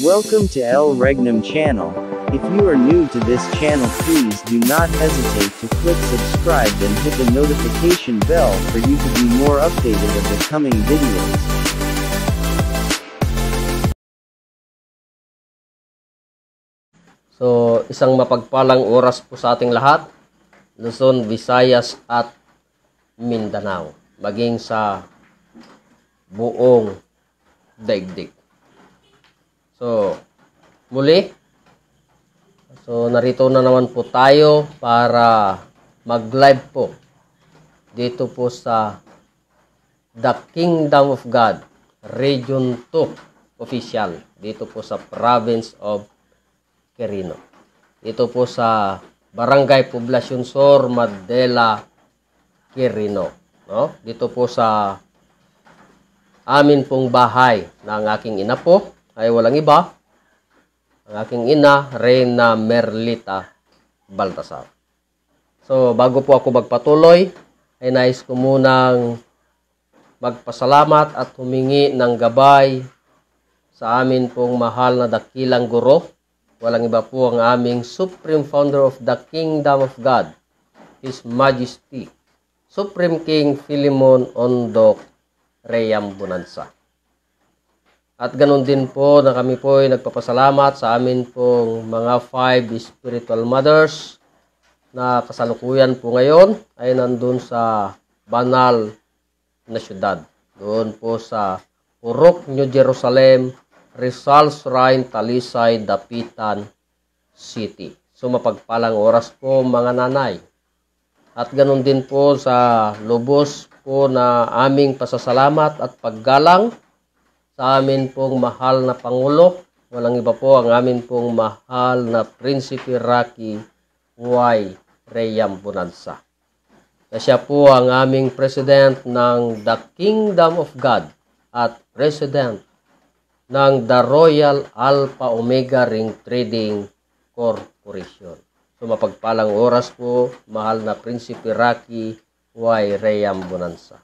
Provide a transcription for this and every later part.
Welcome to El Regnum channel. If you are new to this channel please do not hesitate to click subscribe and hit the notification bell for you to be more updated of the coming videos. So, isang mapagpalang oras po sa ating lahat. Luzon, Visayas at Mindanao. Maging sa buong daigdig. So, muli, so narito na naman po tayo para mag-live po dito po sa The Kingdom of God, Region 2 official, dito po sa province of Quirino. Dito po sa Barangay Poblacion Sor, Madela, Quirino. No? Dito po sa amin pong bahay ng aking ina po ay walang iba. Ang aking ina, Reyna Merlita Baltasar. So, bago po ako magpatuloy, ay nais ko munang magpasalamat at humingi ng gabay sa amin pong mahal na dakilang guro. Walang iba po ang aming Supreme Founder of the Kingdom of God, His Majesty, Supreme King Philemon Ondok Reyam Bonanza. At ganun din po na kami po ay nagpapasalamat sa amin pong mga five spiritual mothers na kasalukuyan po ngayon ay nandun sa banal na syudad. Doon po sa Purok, New Jerusalem, Rizal Shrine, Talisay, Dapitan City. So mapagpalang oras po mga nanay. At ganun din po sa lubos po na aming pasasalamat at paggalang sa amin pong mahal na Pangulo. Walang iba po ang amin pong mahal na Prinsipe Rocky Y. Reyam Bonanza. Na po ang aming President ng The Kingdom of God at President ng The Royal Alpha Omega Ring Trading Corporation. So mapagpalang oras po, mahal na Prinsipe Rocky Y. Reyam Bonanza.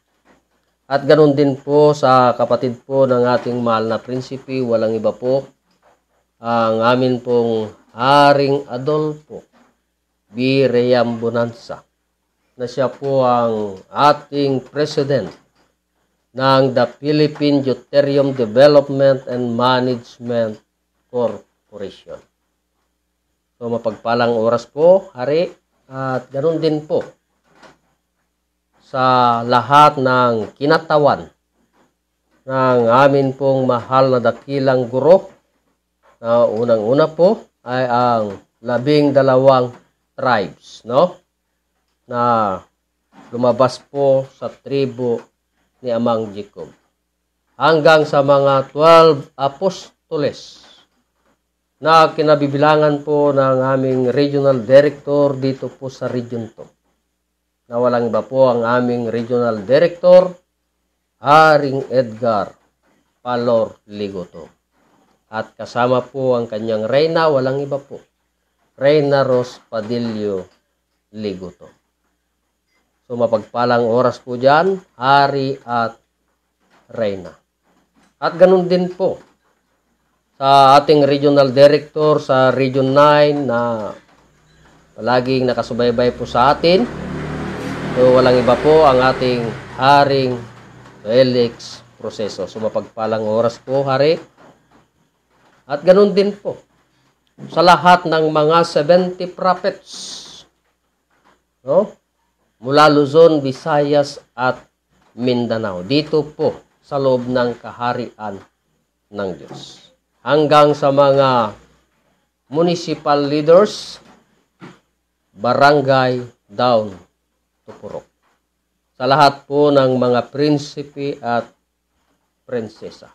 At ganun din po sa kapatid po ng ating mahal na prinsipe, walang iba po, ang amin pong Haring Adolfo B. Reyam Bonanza, na siya po ang ating president ng the Philippine Deuterium Development and Management Corporation. So mapagpalang oras po, hari, at ganun din po sa lahat ng kinatawan ng amin pong mahal na dakilang guro na unang-una po ay ang labing dalawang tribes, no? Na lumabas po sa tribo ni Amang Jacob. Hanggang sa mga 12 apostoles na kinabibilangan po ng aming regional director dito po sa Region 2 na walang iba po ang aming Regional Director, Haring Edgar Palor Ligoto. At kasama po ang kanyang Reyna, walang iba po, Reyna Ros Padillo Ligoto. So mapagpalang oras po dyan, Hari at Reyna. At ganun din po sa ating Regional Director sa Region 9 na palaging nakasubaybay po sa atin, So, walang iba po ang ating Haring Felix proseso. So, mapagpalang oras po, Hari. At ganun din po sa lahat ng mga 70 prophets. No? Mula Luzon, Visayas at Mindanao. Dito po sa loob ng kaharian ng Diyos. Hanggang sa mga municipal leaders, barangay down Tupurok. Sa lahat po ng mga prinsipe at prinsesa.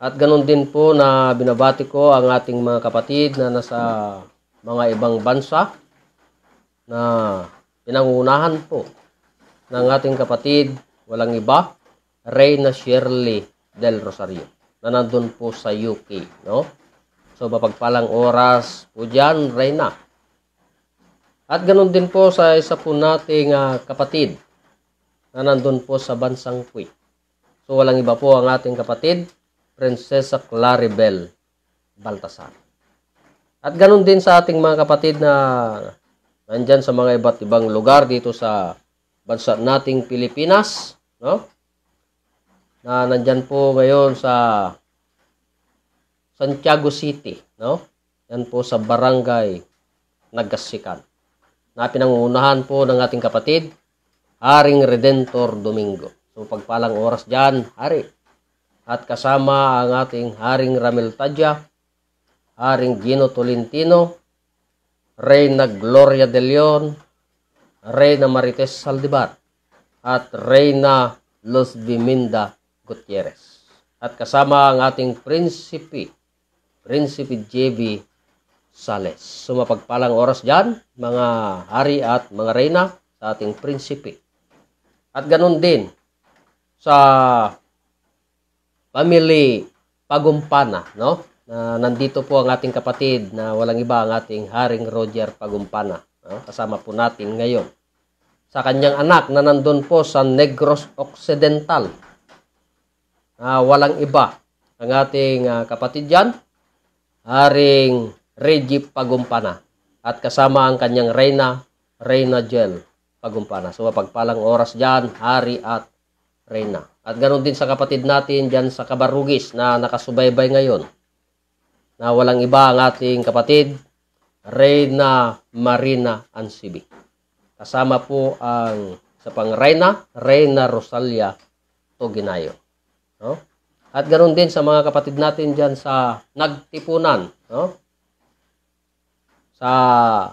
At ganun din po na binabati ko ang ating mga kapatid na nasa mga ibang bansa na pinangunahan po ng ating kapatid, walang iba, Reyna Shirley del Rosario na nandun po sa UK. No? So mapagpalang oras po dyan, Reyna. At ganun din po sa isa po nating uh, kapatid na nandun po sa bansang Kuwait. So walang iba po ang ating kapatid, Prinsesa Claribel Baltasar. At ganun din sa ating mga kapatid na nandyan sa mga iba't ibang lugar dito sa bansa nating Pilipinas, no? Na nandyan po ngayon sa Santiago City, no? Yan po sa barangay Nagasikan. Na pinangunahan po ng ating kapatid, Haring Redentor Domingo. So pagpalang oras dyan, Hari. At kasama ang ating Haring Ramil Tadya, Haring Gino Tolentino, Reyna Gloria de Leon, Reyna Marites Saldivar, at Reyna Luz Biminda Gutierrez. At kasama ang ating prinsipi, Prinsipi JB Sales. So mapagpalang oras dyan, mga hari at mga reyna sa ating prinsipi. At ganun din sa family Pagumpana, no? Na nandito po ang ating kapatid na walang iba ang ating Haring Roger Pagumpana. No? Kasama po natin ngayon. Sa kanyang anak na nandun po sa Negros Occidental. Na walang iba ang ating uh, kapatid dyan, Haring Reggie Pagumpana. At kasama ang kanyang Reyna, Reyna Gel Pagumpana. So pagpalang oras dyan, Hari at Reyna. At ganoon din sa kapatid natin dyan sa Kabarugis na nakasubaybay ngayon na walang iba ang ating kapatid, Reyna Marina Ansibi. Kasama po ang sa pang Reyna, Reyna Rosalia Toginayo. No? At ganoon din sa mga kapatid natin dyan sa nagtipunan. No? Sa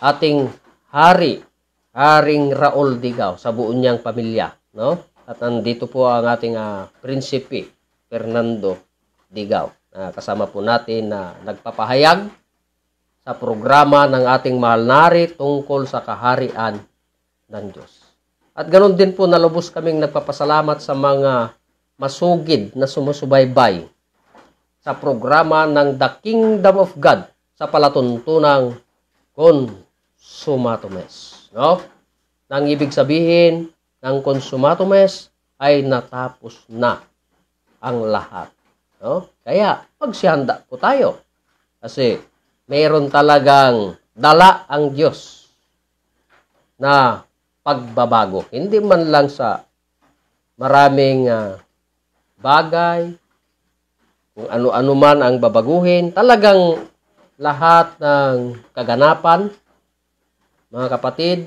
ating hari, Haring Raul Digaw sa buong niyang pamilya. No? At nandito po ang ating uh, prinsipe, Fernando Digaw. Uh, kasama po natin na nagpapahayag sa programa ng ating mahal nari tungkol sa kaharian ng Diyos. At ganoon din po nalubos kaming nagpapasalamat sa mga masugid na sumusubaybay sa programa ng The Kingdom of God sa palatuntunang Consumatomes. No? Nang ibig sabihin ng Consumatomes ay natapos na ang lahat. No? Kaya, magsihanda po tayo. Kasi, mayroon talagang dala ang Diyos na pagbabago. Hindi man lang sa maraming uh, bagay, kung ano-ano man ang babaguhin, talagang lahat ng kaganapan, mga kapatid,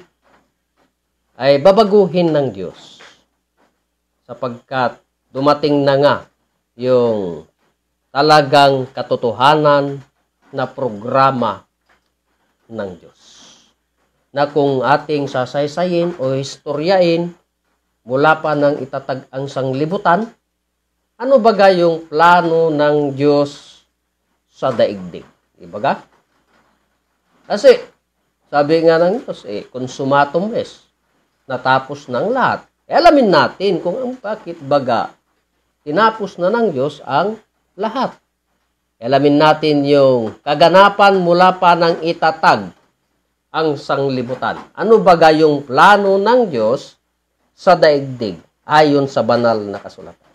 ay babaguhin ng Diyos. Sapagkat dumating na nga yung talagang katotohanan na programa ng Diyos. Na kung ating sasaysayin o istoryain mula pa nang itatag ang sanglibutan, ano ba yung plano ng Diyos sa daigdig? Ibaga? Kasi, sabi nga ng Diyos, eh, consumatum est. Natapos ng lahat. E, alamin natin kung ang bakit baga tinapos na ng Diyos ang lahat. Alamin natin yung kaganapan mula pa ng itatag ang sanglibutan. Ano ba yung plano ng Diyos sa daigdig ayon sa banal na kasulatan?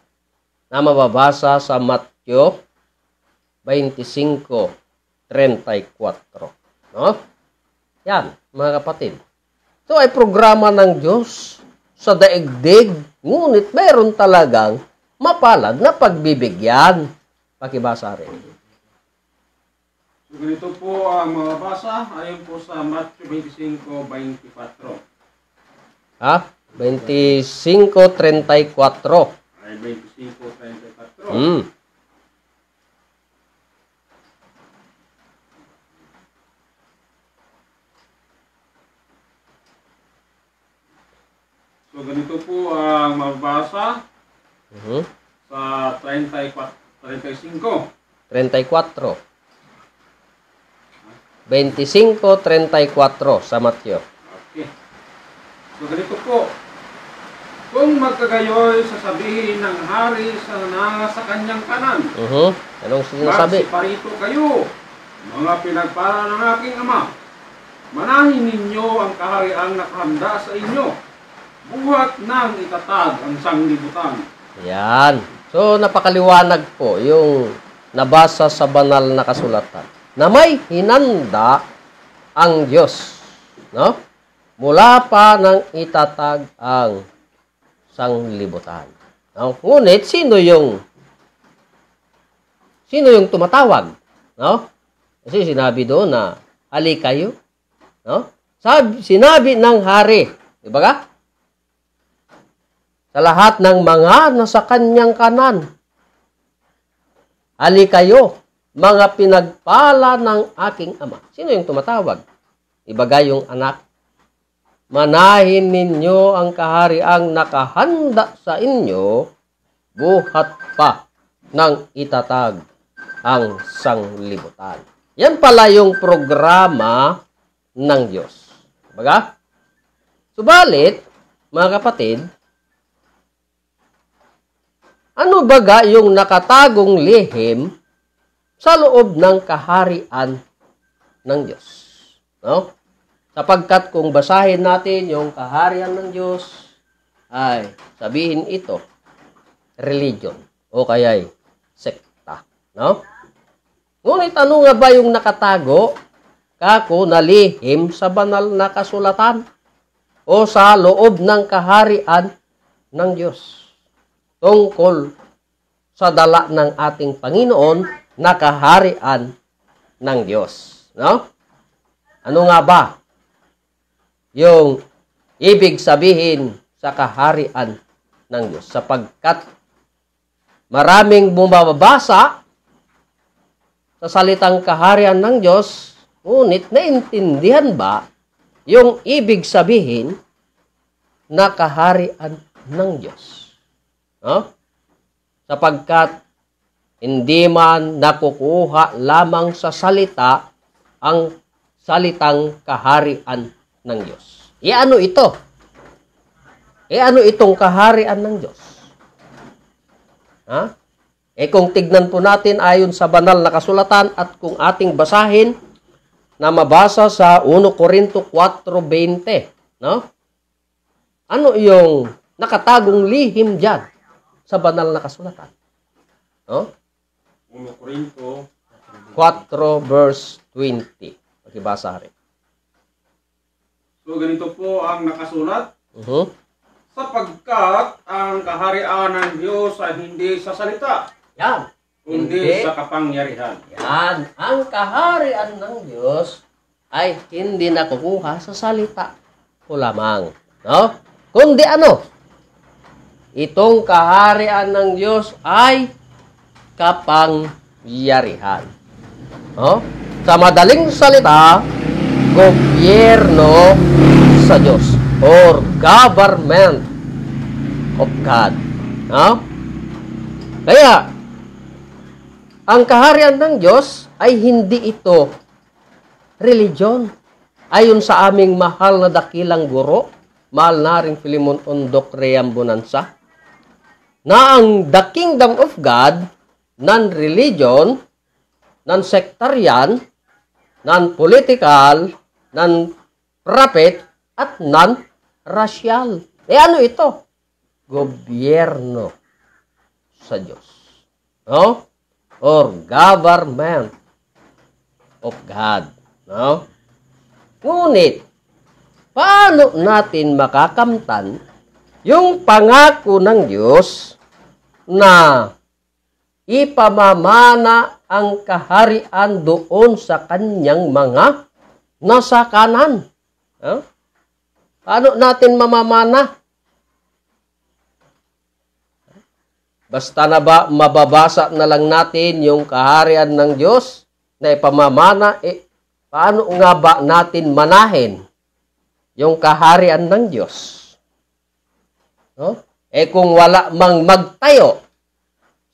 Na mababasa sa Matthew 25.34. No? Yan, mga kapatid. Ito ay programa ng Diyos sa daigdig, ngunit meron talagang mapalad na pagbibigyan. Pakibasa rin. Ganito po ang mga basa ayon po sa Matthew 25.24. Ha? 25.34. Ay, 25.34. Hmm. So, ganito po ang mabasa Mhm. sa 34, 35. 34. 25.34 sa Matthew. Okay. So, ganito po. Kung magkagayoy sasabihin ng hari sa nanga sa kanyang kanan, Mhm. Anong sinasabi? Magsiparito kayo, mga pinagpala ng aking ama. Manahin ninyo ang kahariang nakahanda sa inyo. Buhat nang itatag ang sanglibutan. Yan. So, napakaliwanag po yung nabasa sa banal na kasulatan na may hinanda ang Diyos. No? Mula pa nang itatag ang sanglibutan. No? Ngunit, sino yung sino yung tumatawag? No? Kasi sinabi doon na ali kayo. No? Sabi, sinabi ng hari. Di ba ka? Sa lahat ng mga nasa kanyang kanan. Ali kayo, mga pinagpala ng aking ama. Sino yung tumatawag? Ibaga yung anak. Manahin ninyo ang kahariang nakahanda sa inyo buhat pa ng itatag ang sanglibutan. Yan pala yung programa ng Diyos. Baga? Subalit, mga kapatid, ano baga yung nakatagong lihim sa loob ng kaharian ng Diyos? No? Sapagkat kung basahin natin yung kaharian ng Diyos, ay sabihin ito, religion o kaya'y sekta. No? Ngunit ano nga ba yung nakatago kako na lihim sa banal na kasulatan o sa loob ng kaharian ng Diyos? Tungkol sa dala ng ating Panginoon na kaharian ng Diyos. No? Ano nga ba yung ibig sabihin sa kaharian ng Diyos? Sapagkat maraming bumabasa sa salitang kaharian ng Diyos, ngunit naintindihan ba yung ibig sabihin na kaharian ng Diyos? No? Sapagkat hindi man nakukuha lamang sa salita ang salitang kaharian ng Diyos. E ano ito? E ano itong kaharian ng Diyos? Ha? E kung tignan po natin ayon sa banal na kasulatan at kung ating basahin na mabasa sa 1 Korinto 4.20, no? Ano yung nakatagong lihim diyan? Sa banal na kasulatan. No? 1 Corinto 4 verse 20. Pakibasa rin. So ganito po ang nakasulat. Uh-huh. Sapagkat ang kaharian ng Diyos ay hindi sa salita, Yan. kundi Hindi. sa kapangyarihan. Yan. Ang kaharian ng Diyos ay hindi nakukuha sa salita ko lamang. No? Kundi ano? Itong kaharian ng Diyos ay kapangyarihan. No? Sa madaling salita, gobyerno sa Diyos or government of God. No? Kaya, ang kaharian ng Diyos ay hindi ito religion. Ayon sa aming mahal na dakilang guro, mahal na rin Filimon Ream Bonanza, na ang the kingdom of God, non-religion, non-sectarian, non-political, non-prophet, at non-racial. Eh ano ito? Gobyerno sa Diyos. No? Or government of God. No? Ngunit, paano natin makakamtan yung pangako ng Diyos na ipamamana ang kaharian doon sa kanyang mga nasa kanan. Huh? Paano natin mamamana? Basta na ba mababasa na lang natin yung kaharian ng Diyos na ipamamana, eh, paano nga ba natin manahin yung kaharian ng Diyos? No? Eh kung wala mang magtayo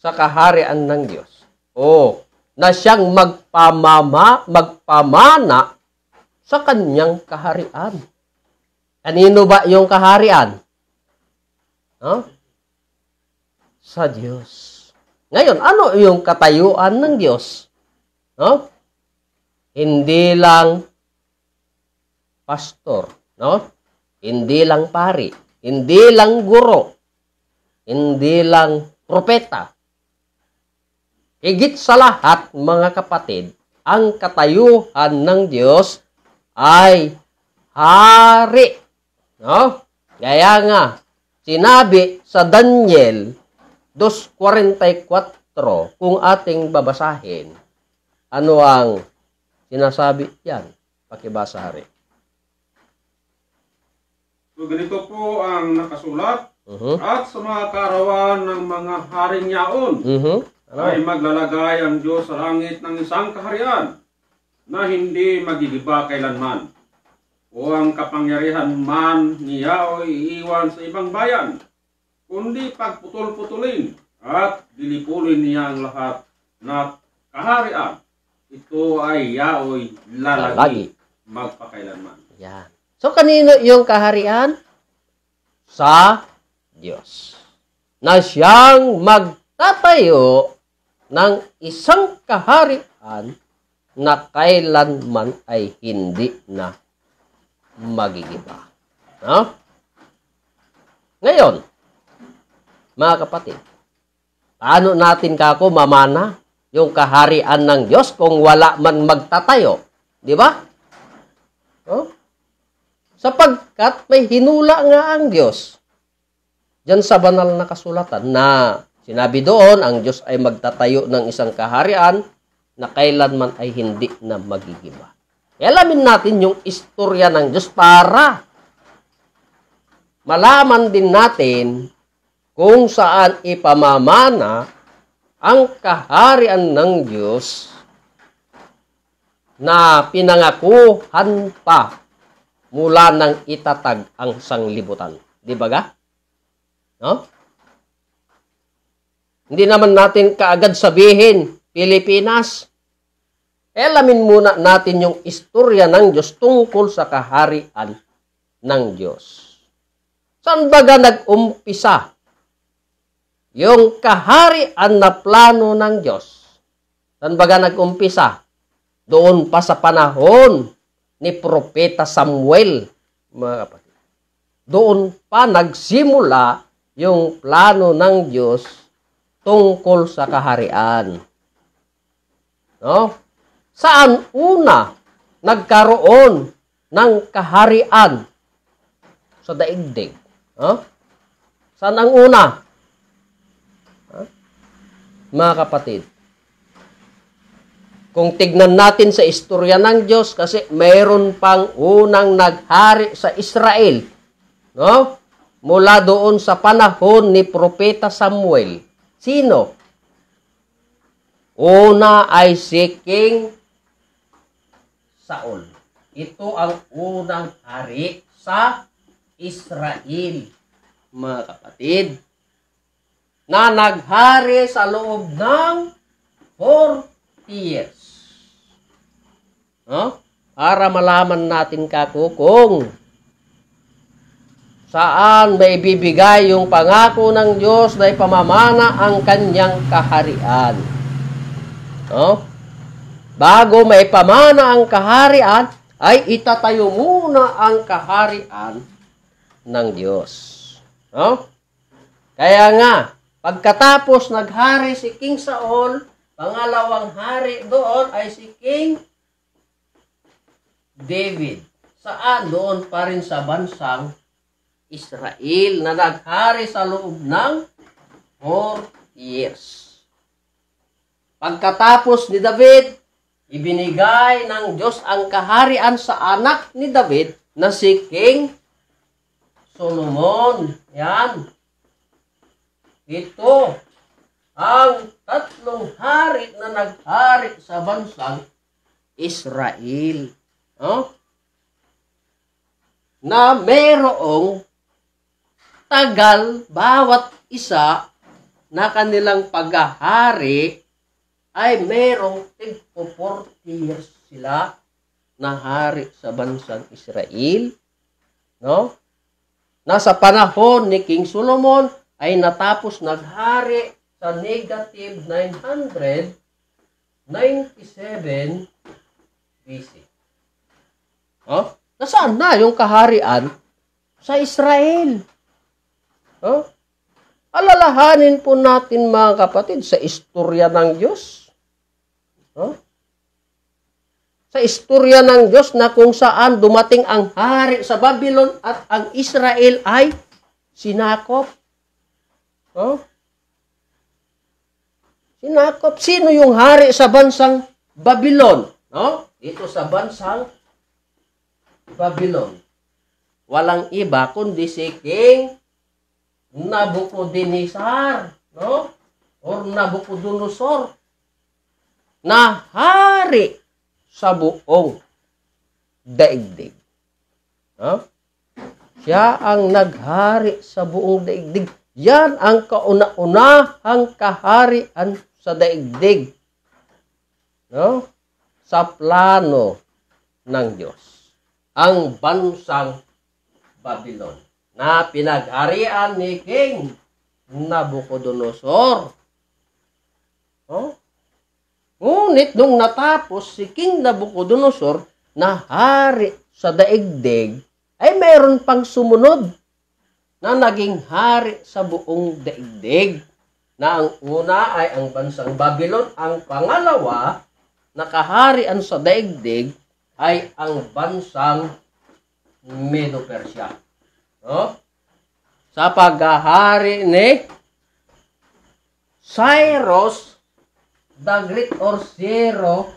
sa kaharian ng Diyos. O na siyang magpamama, magpamana sa kanyang kaharian. Kanino ba yung kaharian? No? Sa Diyos. Ngayon, ano yung katayuan ng Diyos? No? Hindi lang pastor, no? Hindi lang pari, hindi lang guro, hindi lang propeta, Higit sa lahat, mga kapatid, ang katayuhan ng Diyos ay hari. No? Kaya nga, sinabi sa Daniel 2.44, kung ating babasahin, ano ang sinasabi yan? Pakibasa, hari. So ganito po ang nakasulat Mhm. at sa mga karawan ng mga haring yaon. Ano? ay maglalagay ang Diyos sa langit ng isang kaharian na hindi magigiba kailanman. O ang kapangyarihan man niya o iiwan sa ibang bayan, kundi pagputol-putulin at dilipulin niya ang lahat na kaharian. Ito ay yaoy Lalagi. lalagi magpakailanman. Yan. So, kanino yung kaharian? Sa Diyos. Na siyang magtatayo ng isang kaharian na kailanman ay hindi na magigiba. No? Ngayon, mga kapatid, paano natin kako mamana yung kaharian ng Diyos kung wala man magtatayo? Di ba? No? Sapagkat may hinula nga ang Diyos. Diyan sa banal na kasulatan na sinabi doon, ang Diyos ay magtatayo ng isang kaharian na kailanman ay hindi na magigiba. Alamin natin yung istorya ng Diyos para malaman din natin kung saan ipamamana ang kaharian ng Diyos na pinangakuhan pa mula nang itatag ang sanglibutan. Di ba ga? No? Hindi naman natin kaagad sabihin, Pilipinas. Alamin muna natin yung istorya ng Diyos tungkol sa kaharian ng Diyos. Saan baga nag-umpisa yung kaharian na plano ng Diyos? Saan baga nag-umpisa? Doon pa sa panahon ni Propeta Samuel, mga kapatid. Doon pa nagsimula yung plano ng Diyos tungkol sa kaharian. No? Saan una nagkaroon ng kaharian sa daigdig? No? Saan ang una? Ha? Mga kapatid, kung tignan natin sa istorya ng Diyos, kasi mayroon pang unang naghari sa Israel. No? Mula doon sa panahon ni Propeta Samuel. Sino? Una ay si King Saul. Ito ang unang hari sa Israel, mga kapatid. Na naghari sa loob ng 40 years. No? Para malaman natin kako kung saan may bibigay yung pangako ng Diyos na ipamamana ang kanyang kaharian. No? Bago may pamana ang kaharian, ay itatayo muna ang kaharian ng Diyos. No? Kaya nga, pagkatapos naghari si King Saul, pangalawang hari doon ay si King David. Saan? Doon pa rin sa bansang Israel na naghari sa loob ng 4 years. Pagkatapos ni David, ibinigay ng Diyos ang kaharian sa anak ni David na si King Solomon. Yan. Ito ang tatlong hari na naghari sa bansang Israel. Oh? Na merong tagal bawat isa na kanilang paghahari ay merong tigpo 40 years sila na hari sa bansang Israel. No? Nasa panahon ni King Solomon ay natapos naghari sa negative 997 BC. Oh? Nasaan na yung kaharian sa Israel? Oh? alalahanin po natin mga kapatid sa istorya ng Diyos. No? Sa istorya ng Diyos na kung saan dumating ang hari sa Babylon at ang Israel ay sinakop. No? Sinakop. Sino yung hari sa bansang Babylon? No? Ito sa bansang Babylon. Walang iba kundi si King Nabucodonosor, no? Or Nabucodonosor na hari sa buong daigdig. No? Siya ang naghari sa buong daigdig. Yan ang kauna-unahang kaharian sa daigdig. No? Sa plano ng Diyos. Ang bansang Babylon na pinagharian ni King Nabucodonosor. Oh? Ngunit nung natapos si King Nabucodonosor na hari sa daigdig, ay mayroon pang sumunod na naging hari sa buong daigdig. Na ang una ay ang bansang Babylon, ang pangalawa na kaharian sa daigdig ay ang bansang Medo-Persia. No? Sa paghahari ni Cyrus the Great or Zero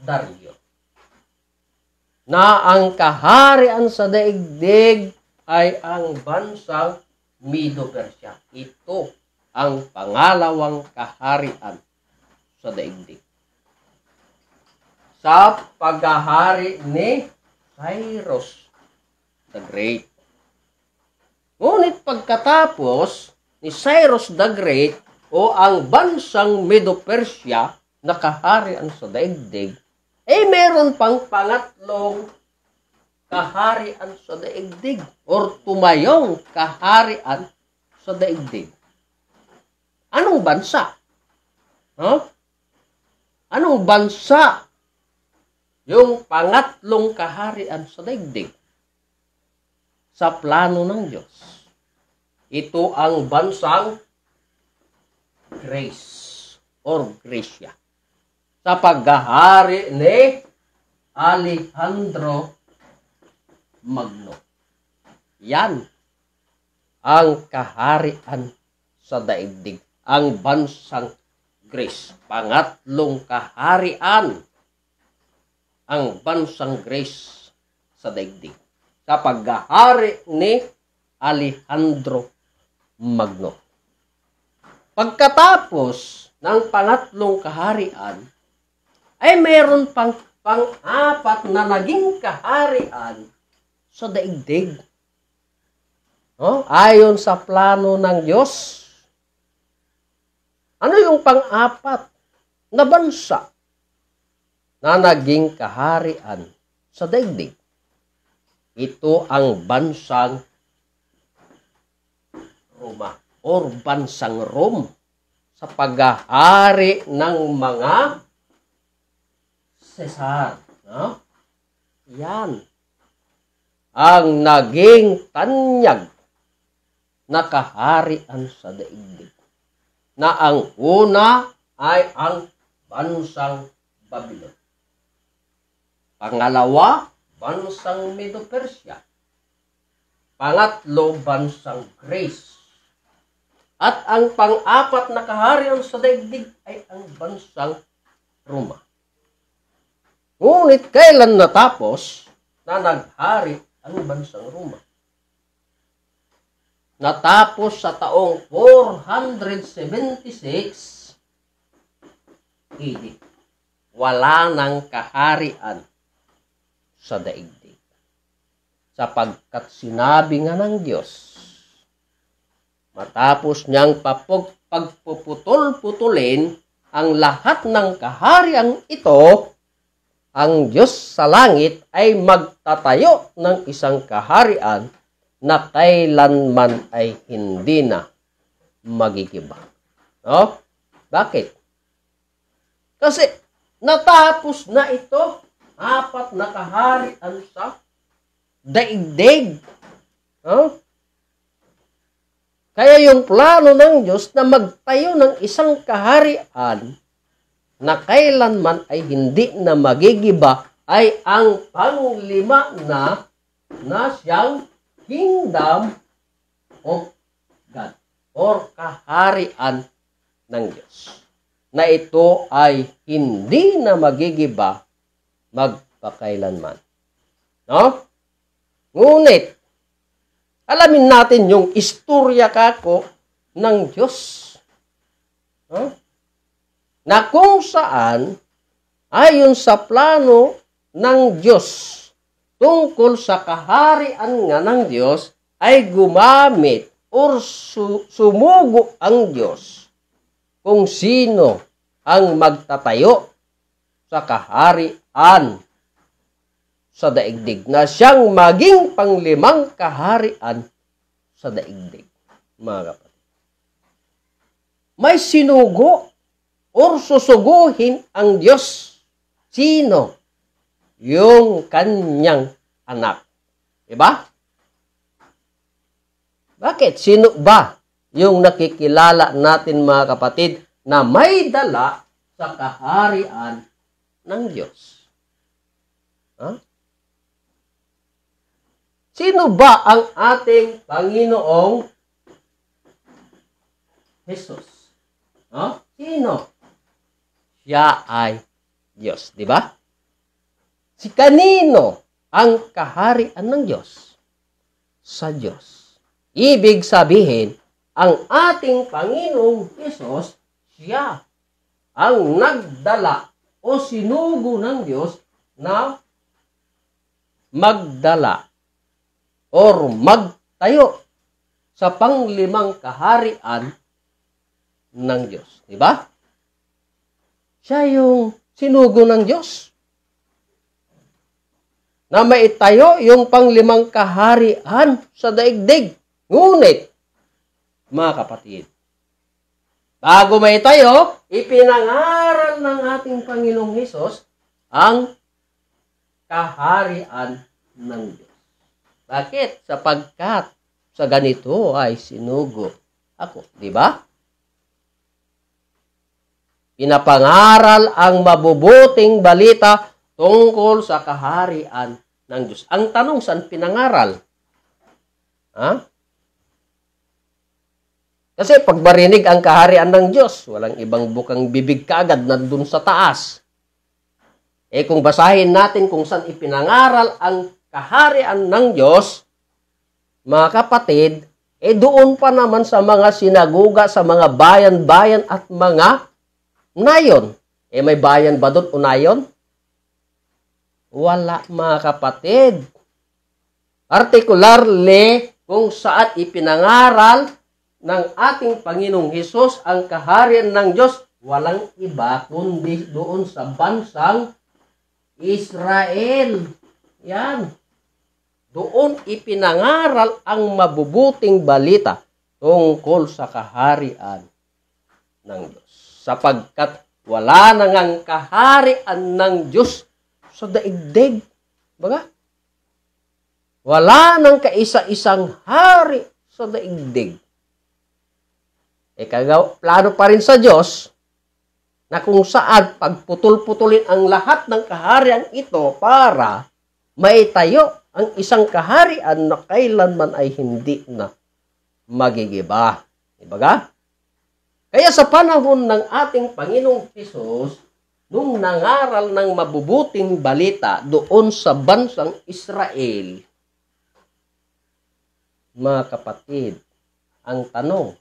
Dario. Na ang kaharian sa daigdig ay ang bansang Medo-Persia. Ito ang pangalawang kaharian sa daigdig. Sa paghahari ni Cyrus the Great. Ngunit pagkatapos ni Cyrus the Great o ang bansang Medo-Persia na kaharian sa daigdig, eh meron pang pangatlong kaharian sa daigdig or tumayong kaharian sa daigdig. Anong bansa? Huh? Anong bansa yung pangatlong kaharian sa daigdig sa plano ng Diyos. Ito ang bansang grace or Gracia. Sa paghahari ni Alejandro Magno. Yan ang kaharian sa daigdig. Ang bansang Greece. Pangatlong kaharian ang bansang Greece sa daigdig sa paghahari ni Alejandro Magno. Pagkatapos ng pangatlong kaharian, ay mayroon pang pang-apat na naging kaharian sa daigdig. No? Ayon sa plano ng Diyos. Ano yung pang-apat na bansa na naging kaharian sa daigdig. Ito ang bansang Roma or bansang Rome sa paghahari ng mga Cesar. No? Yan. Ang naging tanyag na kaharian sa daigdig. Na ang una ay ang bansang Babylon. Pangalawa, bansang Medo-Persia. Pangatlo, bansang Greece. At ang pang-apat na kaharian sa daigdig ay ang bansang Roma. Ngunit kailan natapos na naghari ang bansang Roma? Natapos sa taong 476 AD. Wala nang kaharian sa daigdig. Sapagkat sinabi nga ng Diyos, matapos niyang papug pagpuputol-putulin ang lahat ng kahariang ito, ang Diyos sa langit ay magtatayo ng isang kaharian na kailanman ay hindi na magigiba. No? Bakit? Kasi natapos na ito apat na kaharian sa daigdig. Huh? Kaya yung plano ng Diyos na magtayo ng isang kaharian na kailanman ay hindi na magigiba ay ang panglima na na siyang kingdom of God or kaharian ng Diyos na ito ay hindi na magigiba magpakailanman. No? Ngunit, alamin natin yung istorya kako ng Diyos. No? Na kung saan, ayon sa plano ng Diyos tungkol sa kaharian nga ng Diyos, ay gumamit or su- sumugo ang Diyos kung sino ang magtatayo sa kaharian sa daigdig na siyang maging panglimang kaharian sa daigdig. Mga kapatid. May sinugo or susuguhin ang Diyos. Sino? Yung kanyang anak. Diba? Bakit? Sino ba yung nakikilala natin mga kapatid na may dala sa kaharian ng Diyos? Huh? Sino ba ang ating Panginoong Jesus? Huh? Sino? Siya ay Diyos, di ba? Si kanino ang kaharian ng Diyos? Sa Diyos. Ibig sabihin, ang ating Panginoong Jesus, siya ang nagdala o sinugo ng Diyos na magdala or magtayo sa panglimang kaharian ng Diyos. Di ba? Siya yung sinugo ng Diyos. Na maitayo yung panglimang kaharian sa daigdig. Ngunit, mga kapatid, bago maitayo, ipinangaral ng ating Panginoong Hesus ang kaharian ng Diyos. Bakit? Sapagkat sa ganito ay sinugo ako. Di ba? Pinapangaral ang mabubuting balita tungkol sa kaharian ng Diyos. Ang tanong, saan pinangaral? Ha? Kasi pag marinig ang kaharian ng Diyos, walang ibang bukang bibig kaagad na dun sa taas. Eh kung basahin natin kung saan ipinangaral ang kaharian ng Diyos, mga kapatid, eh doon pa naman sa mga sinaguga, sa mga bayan-bayan at mga nayon. Eh may bayan ba doon o nayon? Wala mga kapatid. Particularly kung saan ipinangaral ng ating Panginoong Hesus ang kaharian ng Diyos, walang iba kundi doon sa bansang Israel. Yan. Doon ipinangaral ang mabubuting balita tungkol sa kaharian ng Diyos. Sapagkat wala nang ang kaharian ng Diyos sa daigdig. Baga? Wala nang kaisa-isang hari sa daigdig. E kagaw, plano pa rin sa Diyos na kung saan pagputol-putulin ang lahat ng kaharian ito para maitayo ang isang kaharian na kailanman ay hindi na magigiba. Ibaga? Kaya sa panahon ng ating Panginoong Hesus, nung nangaral ng mabubuting balita doon sa bansang Israel, mga kapatid, ang tanong,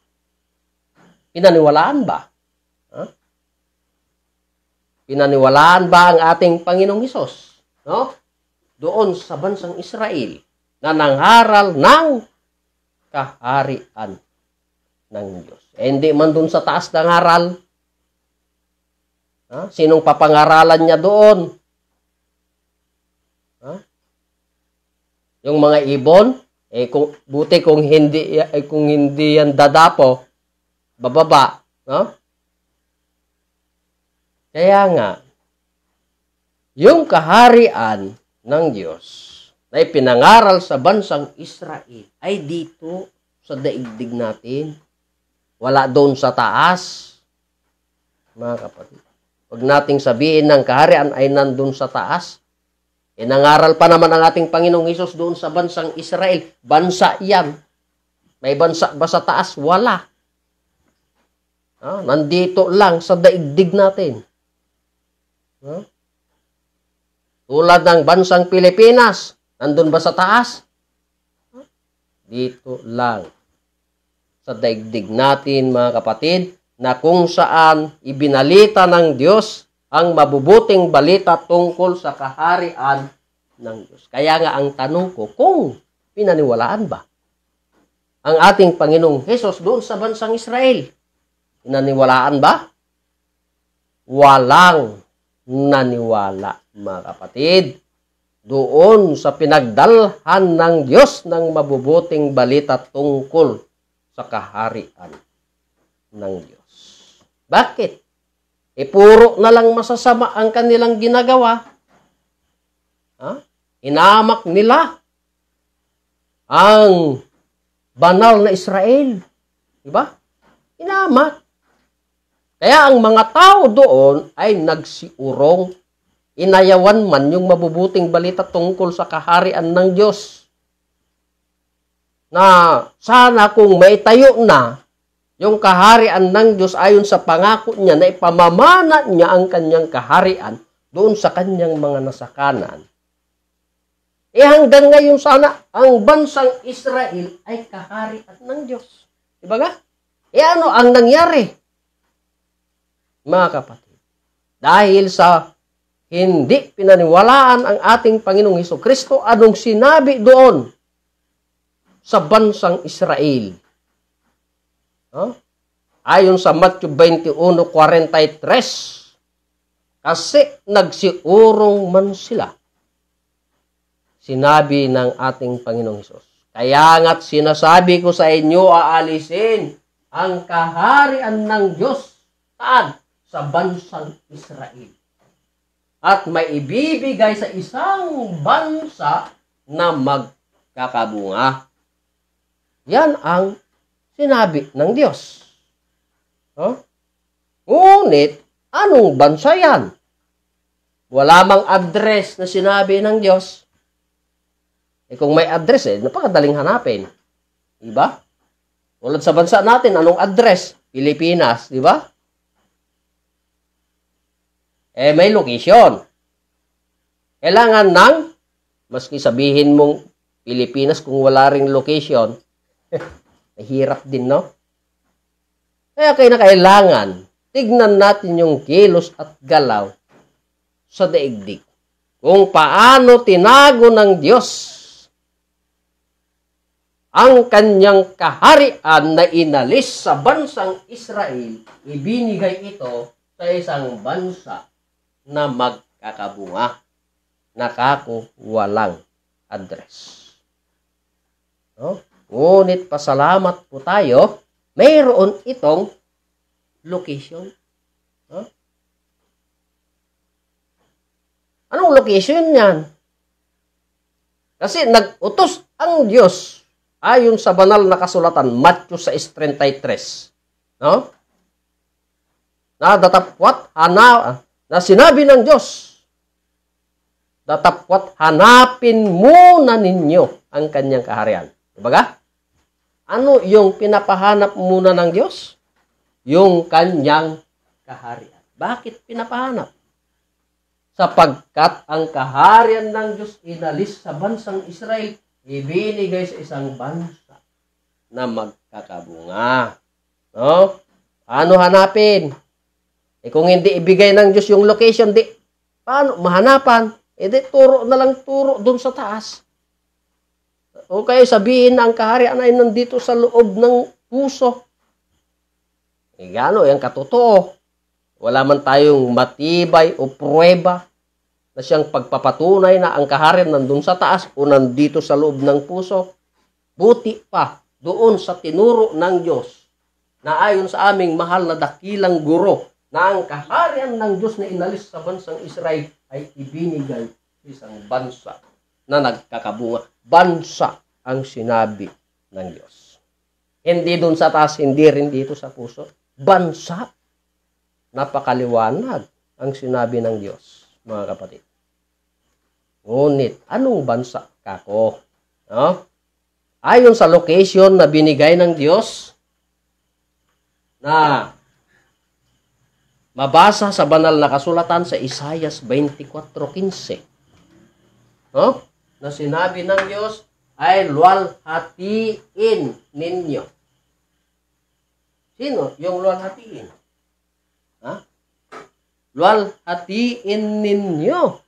pinaniwalaan ba? Pinaniwalaan ba ang ating Panginoong Hesus? No? Doon sa bansang Israel na nangharal ng kaharian ng Diyos. Eh, hindi man doon sa taas nangaral. Ha? Sinong papangaralan niya doon? Ha? Yung mga ibon, eh kung buti kung hindi eh, kung hindi yan dadapo, bababa, no? Kaya nga, yung kaharian ng Diyos na ipinangaral sa bansang Israel ay dito sa daigdig natin. Wala doon sa taas. Mga kapatid. Huwag nating sabihin ng kaharian ay nandun sa taas. E nangaral pa naman ang ating Panginoong Isos doon sa bansang Israel. Bansa yan. May bansa ba sa taas? Wala. Ah, nandito lang sa daigdig natin. Ah? Tulad ng bansang Pilipinas, nandun ba sa taas? Dito lang. Sa daigdig natin, mga kapatid, na kung saan ibinalita ng Diyos ang mabubuting balita tungkol sa kaharian ng Diyos. Kaya nga ang tanong ko, kung pinaniwalaan ba ang ating Panginoong Hesus doon sa bansang Israel? Pinaniwalaan ba? Walang naniwala, mga kapatid. Doon sa pinagdalhan ng Diyos ng mabubuting balita tungkol sa kaharian ng Diyos. Bakit? E puro na lang masasama ang kanilang ginagawa. Ha? Inamak nila ang banal na Israel. Diba? Inamak. Kaya ang mga tao doon ay nagsiurong. Inayawan man yung mabubuting balita tungkol sa kaharian ng Diyos. Na sana kung may tayo na yung kaharian ng Diyos ayon sa pangako niya na ipamamana niya ang kanyang kaharian doon sa kanyang mga nasakanan. Eh hanggang ngayon sana, ang bansang Israel ay kaharian ng Diyos. Diba ga? Eh ano ang nangyari? Mga kapatid, dahil sa hindi pinaniwalaan ang ating Panginoong Heso Kristo, anong sinabi doon sa bansang Israel? Huh? Ayon sa Matthew 21.43, kasi nagsiurong man sila, sinabi ng ating Panginoong Hesus. Kaya nga't sinasabi ko sa inyo, aalisin ang kaharian ng Diyos saan? Sa bansang Israel. At may ibibigay sa isang bansa na magkakabunga. Yan ang sinabi ng Diyos. Huh? Ngunit, anong bansa yan? Wala mang address na sinabi ng Diyos. Eh kung may address eh, napakadaling hanapin. Diba? Tulad sa bansa natin, anong address? Pilipinas, di ba? Eh may location. Kailangan ng, maski sabihin mong Pilipinas kung wala ring location, Mahirap din, no? Kaya kayo na kailangan, tignan natin yung kilos at galaw sa daigdig. Kung paano tinago ng Diyos ang kanyang kaharian na inalis sa bansang Israel, ibinigay ito sa isang bansa na magkakabunga. Nakako walang address. No? Ngunit pasalamat po tayo, mayroon itong location. Huh? Anong location yan? Kasi nag-utos ang Diyos ayon sa banal na kasulatan, Matthew 6.33. No? Na datapwat hana, na sinabi ng Diyos, datapwat hanapin muna ninyo ang kanyang kaharian. Dibaga? Ano yung pinapahanap muna ng Diyos? Yung kanyang kaharian. Bakit pinapahanap? Sapagkat ang kaharian ng Diyos inalis sa bansang Israel, ibinigay sa isang bansa na magkakabunga. No? Paano hanapin? Eh kung hindi ibigay ng Diyos yung location, di, paano mahanapan? Eh di, turo na lang turo doon sa taas. O kaya sabihin na ang kaharian ay nandito sa loob ng puso. E gano, yan katotoo. Wala man tayong matibay o pruweba na siyang pagpapatunay na ang kaharian nandun sa taas o nandito sa loob ng puso. Buti pa doon sa tinuro ng Diyos na ayon sa aming mahal na dakilang guro na ang kaharian ng Diyos na inalis sa bansang Israel ay ibinigay sa isang bansa na nagkakabunga. Bansa ang sinabi ng Diyos. Hindi doon sa taas, hindi rin dito sa puso. Bansa. Napakaliwanag ang sinabi ng Diyos, mga kapatid. Ngunit, anong bansa kako? No? Ayon sa location na binigay ng Diyos, na mabasa sa banal na kasulatan sa Isayas 24.15. No? Na sinabi ng Diyos ay luwalhatiin ninyo. Sino yung luwalhatiin? Ha? Luwalhatiin ninyo.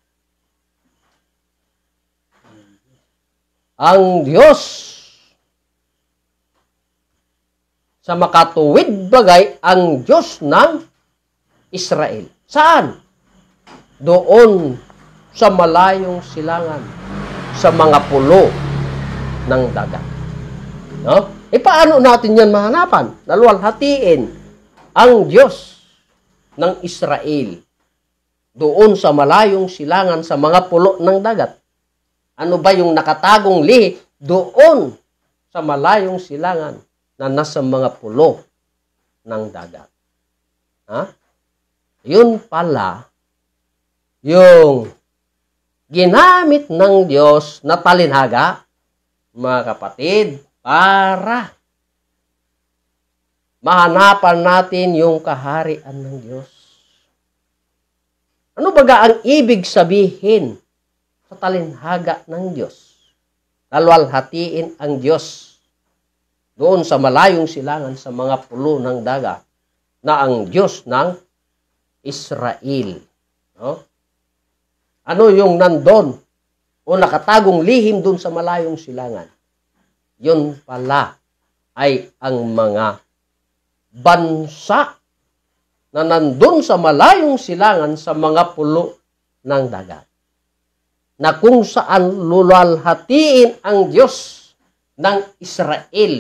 Ang Diyos sa makatuwid bagay ang Diyos ng Israel. Saan? Doon sa malayong silangan, sa mga pulo ng dagat. No? E paano natin yan mahanapan? Naluwalhatiin ang Diyos ng Israel doon sa malayong silangan sa mga pulo ng dagat. Ano ba yung nakatagong lihi doon sa malayong silangan na nasa mga pulo ng dagat? Ha? Yun pala yung ginamit ng Diyos na talinhaga, mga kapatid, para mahanapan natin yung kaharian ng Diyos. Ano baga ang ibig sabihin sa talinhaga ng Diyos? Lalwalhatiin ang Diyos doon sa malayong silangan sa mga pulo ng dagat na ang Diyos ng Israel. No? Ano yung nandon o nakatagong lihim doon sa malayong silangan? Yun pala ay ang mga bansa na nandun sa malayong silangan sa mga pulo ng dagat. Na kung saan lulalhatiin ang Diyos ng Israel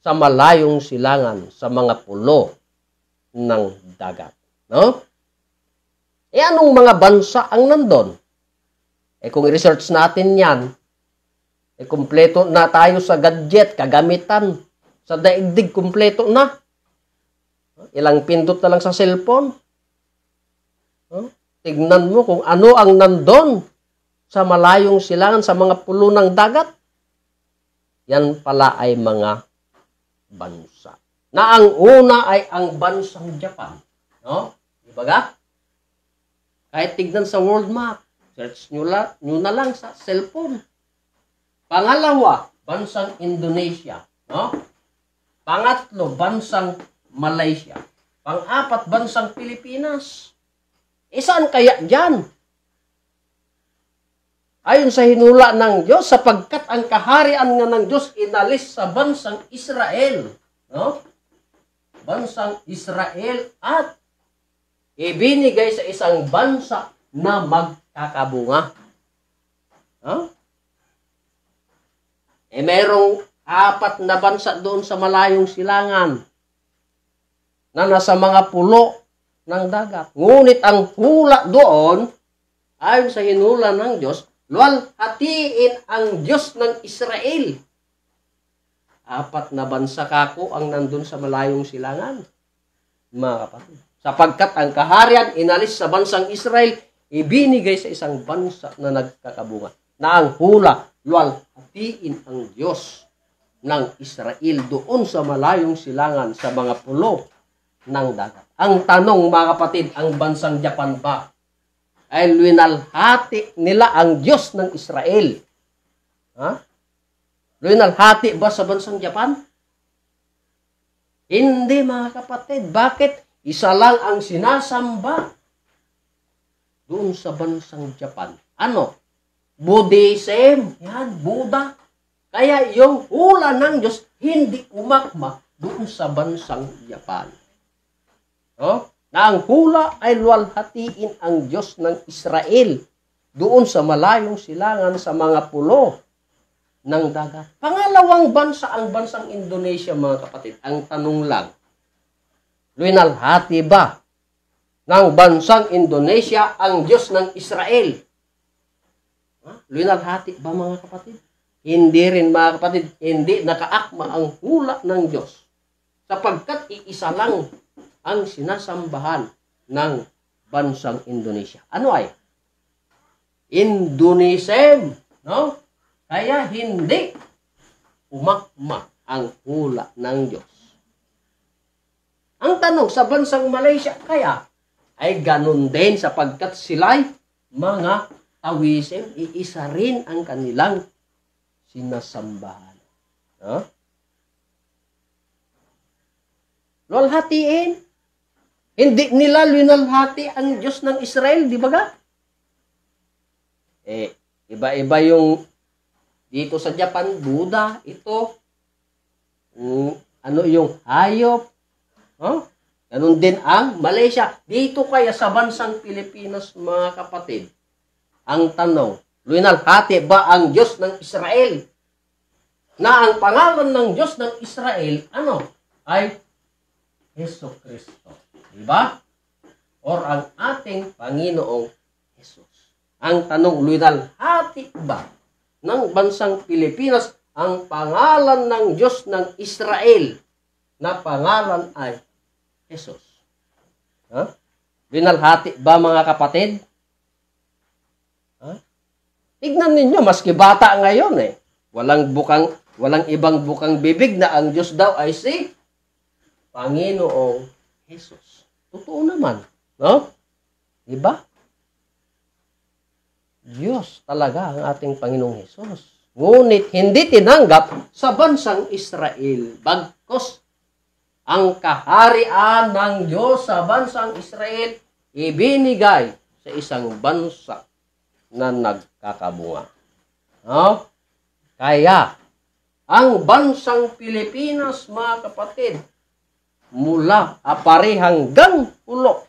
sa malayong silangan sa mga pulo ng dagat. No? E anong mga bansa ang nandun? E kung i-research natin yan, e kumpleto na tayo sa gadget, kagamitan, sa daigdig, kumpleto na. Ilang pindot na lang sa cellphone. Huh? Tignan mo kung ano ang nandun sa malayong silangan, sa mga pulo ng dagat. Yan pala ay mga bansa. Na ang una ay ang bansang Japan. No? Di ba ga? Kahit tignan sa world map, search nyo, la, nyo na lang sa cellphone. Pangalawa, bansang Indonesia. No? Pangatlo, bansang Malaysia. Pang-apat, bansang Pilipinas. E kaya dyan? Ayon sa hinula ng Diyos, sapagkat ang kaharian nga ng Diyos inalis sa bansang Israel. No? Bansang Israel at ibinigay sa isang bansa na magkakabunga. Huh? Eh merong apat na bansa doon sa malayong silangan na nasa mga pulo ng dagat. Ngunit ang hula doon, ayon sa hinula ng Diyos, luwalhatiin ang Diyos ng Israel. Apat na bansa kako ang nandun sa malayong silangan. Mga kapatid. Sapagkat ang kaharian inalis sa bansang Israel, ibinigay sa isang bansa na nagkakabunga. Na ang hula, luwalhatiin ang Diyos ng Israel doon sa malayong silangan sa mga pulo ng dagat. Ang tanong mga kapatid, ang bansang Japan ba ay luinalhati nila ang Diyos ng Israel? Ha? Luinalhati ba sa bansang Japan? Hindi mga kapatid. Bakit? Isa lang ang sinasamba doon sa bansang Japan. Ano? Buddhism. Yan, Buddha. Kaya yung hula ng Diyos hindi umakma doon sa bansang Japan. No? Na ang hula ay luwalhatiin ang Diyos ng Israel doon sa malayong silangan sa mga pulo ng dagat. Pangalawang bansa ang bansang Indonesia mga kapatid. Ang tanong lang, Luinalhati ba ng bansang Indonesia ang Diyos ng Israel? Ha? Luinalhati ba mga kapatid? Hindi rin mga kapatid, hindi nakaakma ang hula ng Diyos. Sapagkat iisa lang ang sinasambahan ng bansang Indonesia. Ano ay? Indonesia, no? Kaya hindi umakma ang hula ng Diyos. Ang tanong sa bansang Malaysia, kaya ay ganun din sapagkat sila'y mga tawisin, iisa rin ang kanilang sinasambahan. No? Lulhatiin. Hindi nila linalhati ang Diyos ng Israel, di ba ga? Eh, iba-iba yung dito sa Japan, Buddha, ito, mm, ano yung hayop, huh? Ganun din ang Malaysia. Dito kaya sa bansang Pilipinas, mga kapatid, ang tanong, linalhati ba ang Diyos ng Israel? Na ang pangalan ng Diyos ng Israel, ano? Ay Heso Kristo. Diba? Or ang ating Panginoong Jesus. Ang tanong, linalhati ba ng bansang Pilipinas ang pangalan ng Diyos ng Israel na pangalan ay Jesus. Ha? Binalhati ba mga kapatid? Ha? Tignan ninyo, maski bata ngayon eh. Walang bukang, walang ibang bukang bibig na ang Diyos daw ay si Panginoong Jesus. Totoo naman. No? Diba? Diyos talaga ang ating Panginoong Jesus. Ngunit hindi tinanggap sa bansang Israel. Bagkos ang kaharian ng Diyos sa bansang Israel ibinigay sa isang bansa na nagkakabunga. No? Kaya, ang bansang Pilipinas, mga kapatid, mula apari hanggang ulo,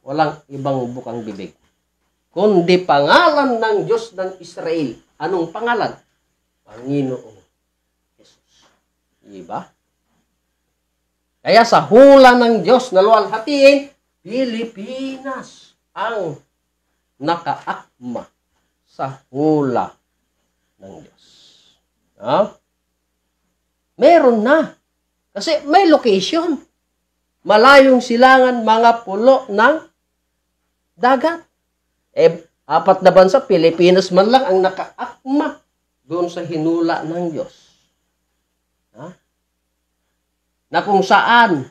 walang ibang bukang bibig. Kundi pangalan ng Diyos ng Israel. Anong pangalan? Panginoong Jesus. Diba? Kaya sa hula ng Diyos na luwalhatiin, Pilipinas ang nakaakma sa hula ng Diyos. No? Meron na. Kasi may location. Malayong silangan mga pulo ng dagat. Eh, apat na bansa, Pilipinas man lang ang nakaakma doon sa hinula ng Diyos. Ha? na kung saan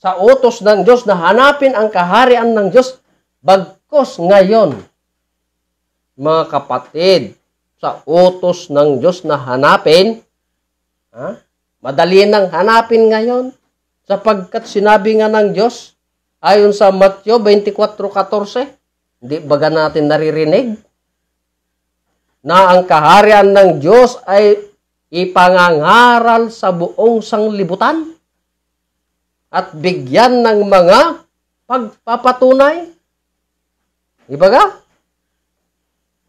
sa utos ng Diyos na hanapin ang kaharian ng Diyos bagkos ngayon mga kapatid sa utos ng Diyos na hanapin ha? madali nang hanapin ngayon sapagkat sinabi nga ng Diyos ayon sa Matthew 24.14 hindi baga natin naririnig na ang kaharian ng Diyos ay ipangangaral sa buong sanglibutan at bigyan ng mga pagpapatunay. Ibaga?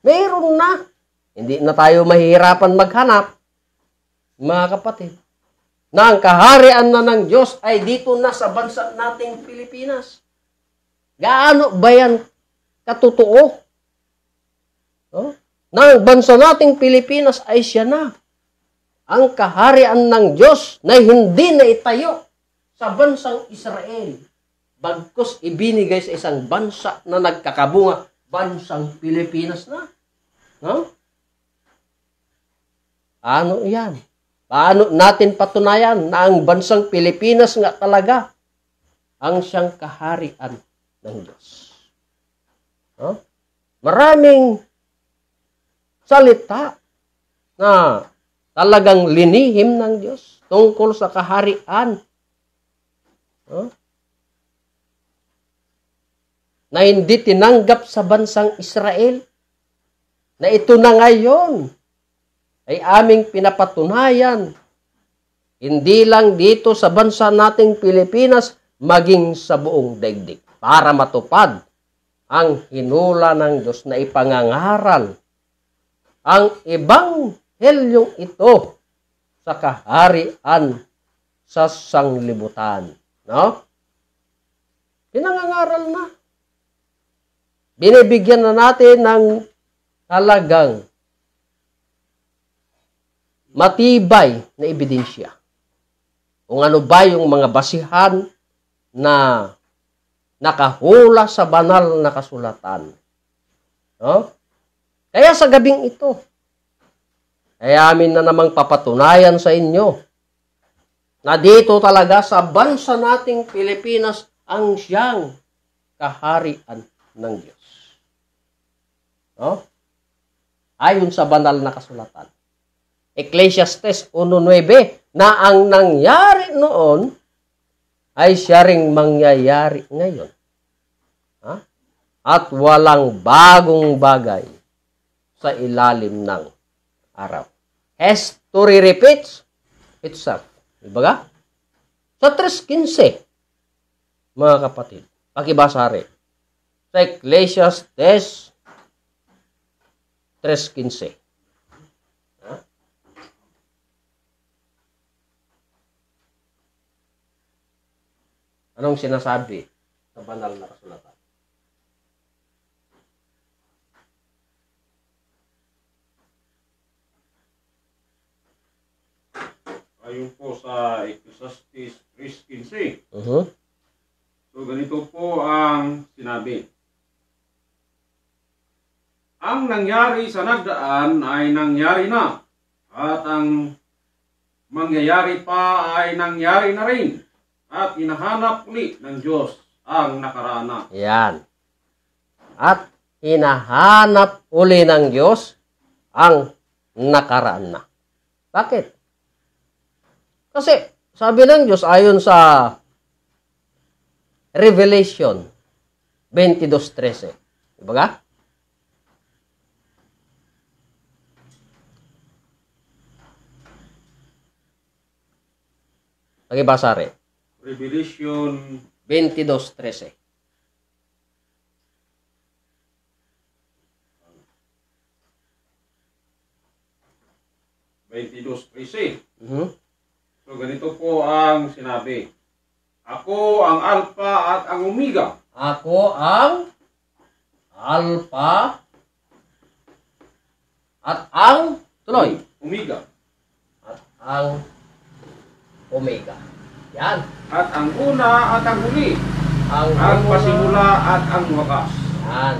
Meron na. Hindi na tayo mahihirapan maghanap, mga kapatid, na ang kaharian na ng Diyos ay dito na sa bansa nating Pilipinas. Gaano ba yan katotoo? No? Na ang bansa nating Pilipinas ay siya na ang kaharian ng Diyos na hindi na itayo sa bansang Israel. Bagkus ibinigay sa isang bansa na nagkakabunga, bansang Pilipinas na. No? Ano yan? Paano natin patunayan na ang bansang Pilipinas nga talaga ang siyang kaharian ng Diyos? No? Maraming salita na talagang linihim ng Diyos tungkol sa kaharian. Huh? Na hindi tinanggap sa bansang Israel. Na ito na ngayon ay aming pinapatunayan. Hindi lang dito sa bansa nating Pilipinas, maging sa buong daigdig. Para matupad ang hinula ng Diyos na ipangangaral ang ibang Helyong ito sa kaharian sa sanglibutan. No? Pinangangaral na. Binibigyan na natin ng talagang matibay na ebidensya. Kung ano ba yung mga basihan na nakahula sa banal na kasulatan. No? Kaya sa gabing ito, kaya amin na namang papatunayan sa inyo na dito talaga sa bansa nating Pilipinas ang siyang kaharian ng Diyos. No? Ayon sa banal na kasulatan. Ecclesiastes 1.9 na ang nangyari noon ay siya ring mangyayari ngayon. Ha? At walang bagong bagay sa ilalim ng araw. History repeats itself. Diba? Sa 3.15, mga kapatid, pakibasa rin. Sa Ecclesiastes 3.15. Anong sinasabi sa banal na kasulatan? Ayon po sa Ecclesiastes 3.15. Uh-huh. So ganito po ang sinabi. Ang nangyari sa nagdaan ay nangyari na at ang mangyayari pa ay nangyari na rin at hinahanap uli ng Diyos ang nakarana. Yan. At hinahanap uli ng Diyos ang nakaraan na. Bakit? Kasi sabi ng Diyos ayon sa Revelation 22.13. Diba ka? Pakibasa rin. Revelation 22.13. Veintidós 22.13. Mhm. So ganito po ang sinabi. Ako ang Alpha at ang Omega. Ako ang Alpha at ang tuloy Omega. at ang Omega. Yan. At ang una at ang huli. Ang Ang pasimula at ang wakas. Yan.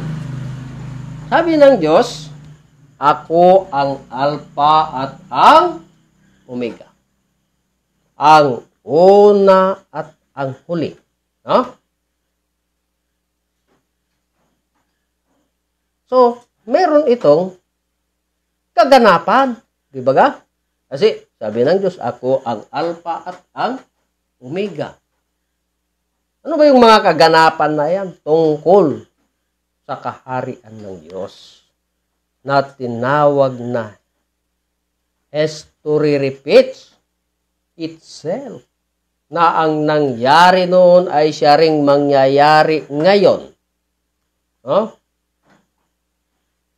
Sabi ng Diyos, ako ang Alpha at ang Omega. Ang una at ang huli. No? So, meron itong kaganapan. Di ba ga? Kasi, sabi ng Diyos, ako ang Alpha at ang Omega. Ano ba yung mga kaganapan na yan tungkol sa kaharian ng Diyos na tinawag na history repeats itself na ang nangyari noon ay siya ring mangyayari ngayon. No?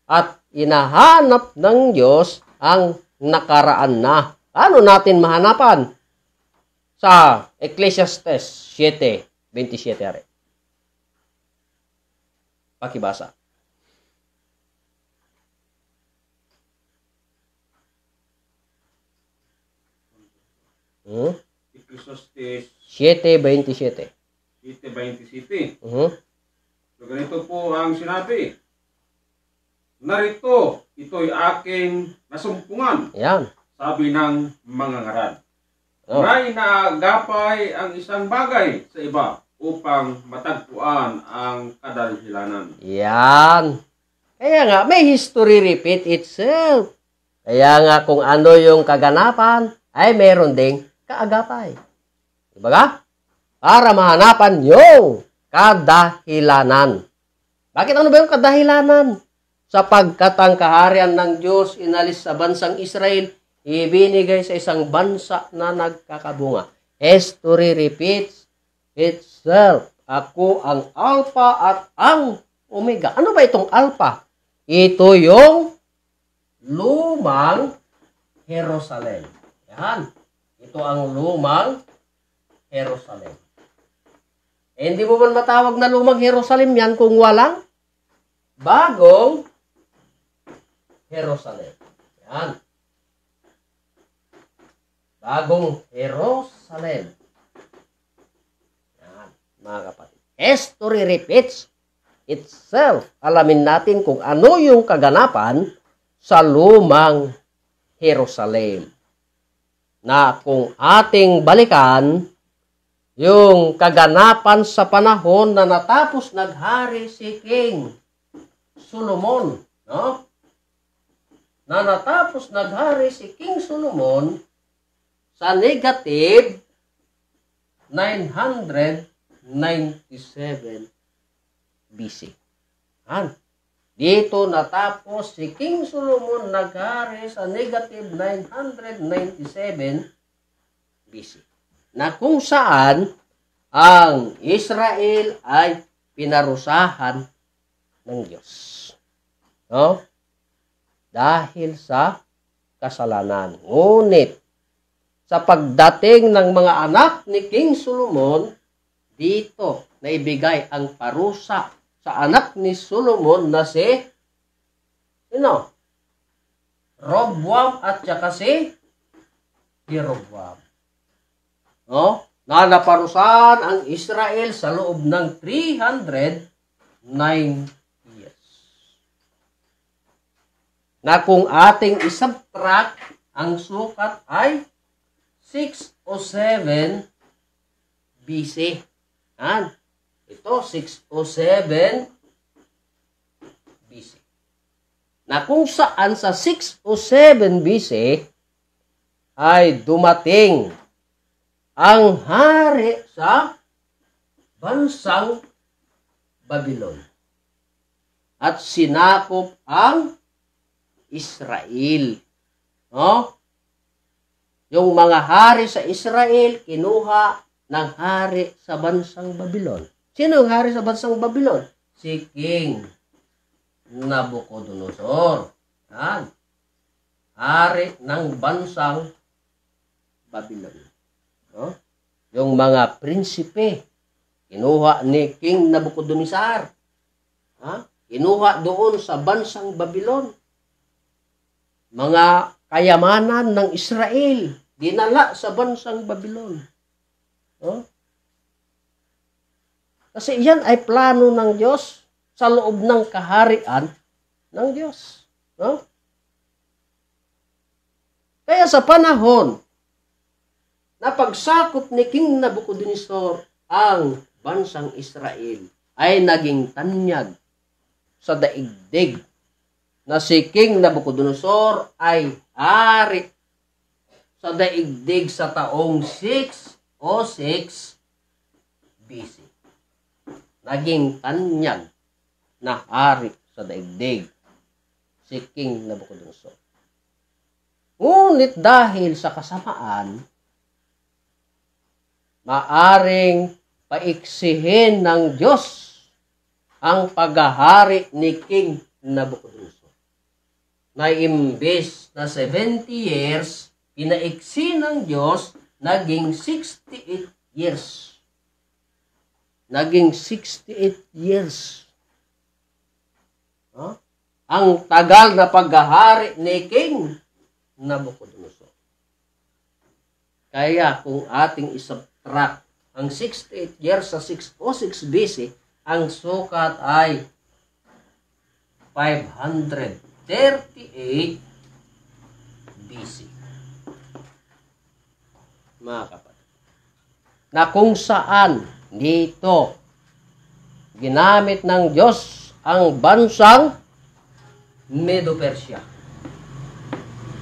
At inahanap ng Diyos ang nakaraan na. Ano natin mahanapan? Sa Ecclesiastes 7.27 ari. Pakibasa. Hmm? Ecclesiastes 7.27. 7.27. Mhm. So ganito po ang sinabi. Narito, ito'y aking nasumpungan, Yan. sabi ng mga ngaran. Oh. May naagapay ang isang bagay sa iba upang matagpuan ang kadalhilanan. Yan. Kaya nga, may history repeat itself. Kaya nga, kung ano yung kaganapan, ay meron ding kaagapay. Diba ka? Para mahanapan yung kadahilanan. Bakit ano ba yung kadahilanan? Sapagkat ang kaharian ng Diyos inalis sa bansang Israel, ibinigay sa isang bansa na nagkakabunga. History repeats itself. Ako ang Alpha at ang Omega. Ano ba itong Alpha? Ito yung lumang Jerusalem. Yan. Ito ang lumang Jerusalem. Eh, hindi mo man matawag na lumang Jerusalem yan kung walang bagong Jerusalem. Yan. Bagong Jerusalem. Yan, mga kapatid. History repeats itself. Alamin natin kung ano yung kaganapan sa lumang Jerusalem. Na kung ating balikan, yung kaganapan sa panahon na natapos naghari si King Solomon, no? Na natapos naghari si King Solomon sa negative 997 BC. Han. Dito natapos si King Solomon naghari sa negative 997 BC. Na kung saan ang Israel ay pinarusahan ng Diyos. No? Dahil sa kasalanan. Ngunit, sa pagdating ng mga anak ni King Solomon, dito naibigay ang parusa sa anak ni Solomon na si sino? Robwam at saka si Jeroboam. No? Na naparusahan ang Israel sa loob ng 309 years. Na kung ating isubtract, ang sukat ay 6 o 7 BC. Yan. Ito, 607 BC. Na kung saan sa 607 BC ay dumating ang hari sa bansang Babylon. At sinakop ang Israel. No? Yung mga hari sa Israel, kinuha ng hari sa bansang Babylon. Sino ang hari sa bansang Babylon? Si King Nabucodonosor. Yan. Hari ng bansang Babylon. No? Yung mga prinsipe, kinuha ni King Nabucodonosor. Ha? Kinuha doon sa bansang Babylon. Mga kayamanan ng Israel, dinala sa bansang Babylon. No? Kasi yan ay plano ng Diyos sa loob ng kaharian ng Diyos. No? Kaya sa panahon na pagsakop ni King Nabucodonosor ang bansang Israel ay naging tanyag sa daigdig na si King Nabucodonosor ay hari sa daigdig sa taong 6 o 6 BC naging tanyag na hari sa daigdig si King Nabucodonosor. Ngunit dahil sa kasamaan, maaring paiksihin ng Diyos ang paghahari ni King Nabucodonosor. Na imbes na 70 years, pinaiksi ng Diyos, naging 68 years naging 68 years. Huh? Ang tagal na paghahari ni King Nabucodonosor. Kaya kung ating isubtract ang 68 years sa 606 BC, ang sukat ay 538 BC. Mga kapatid. Na kung saan dito, ginamit ng Diyos ang bansang Medo-Persia.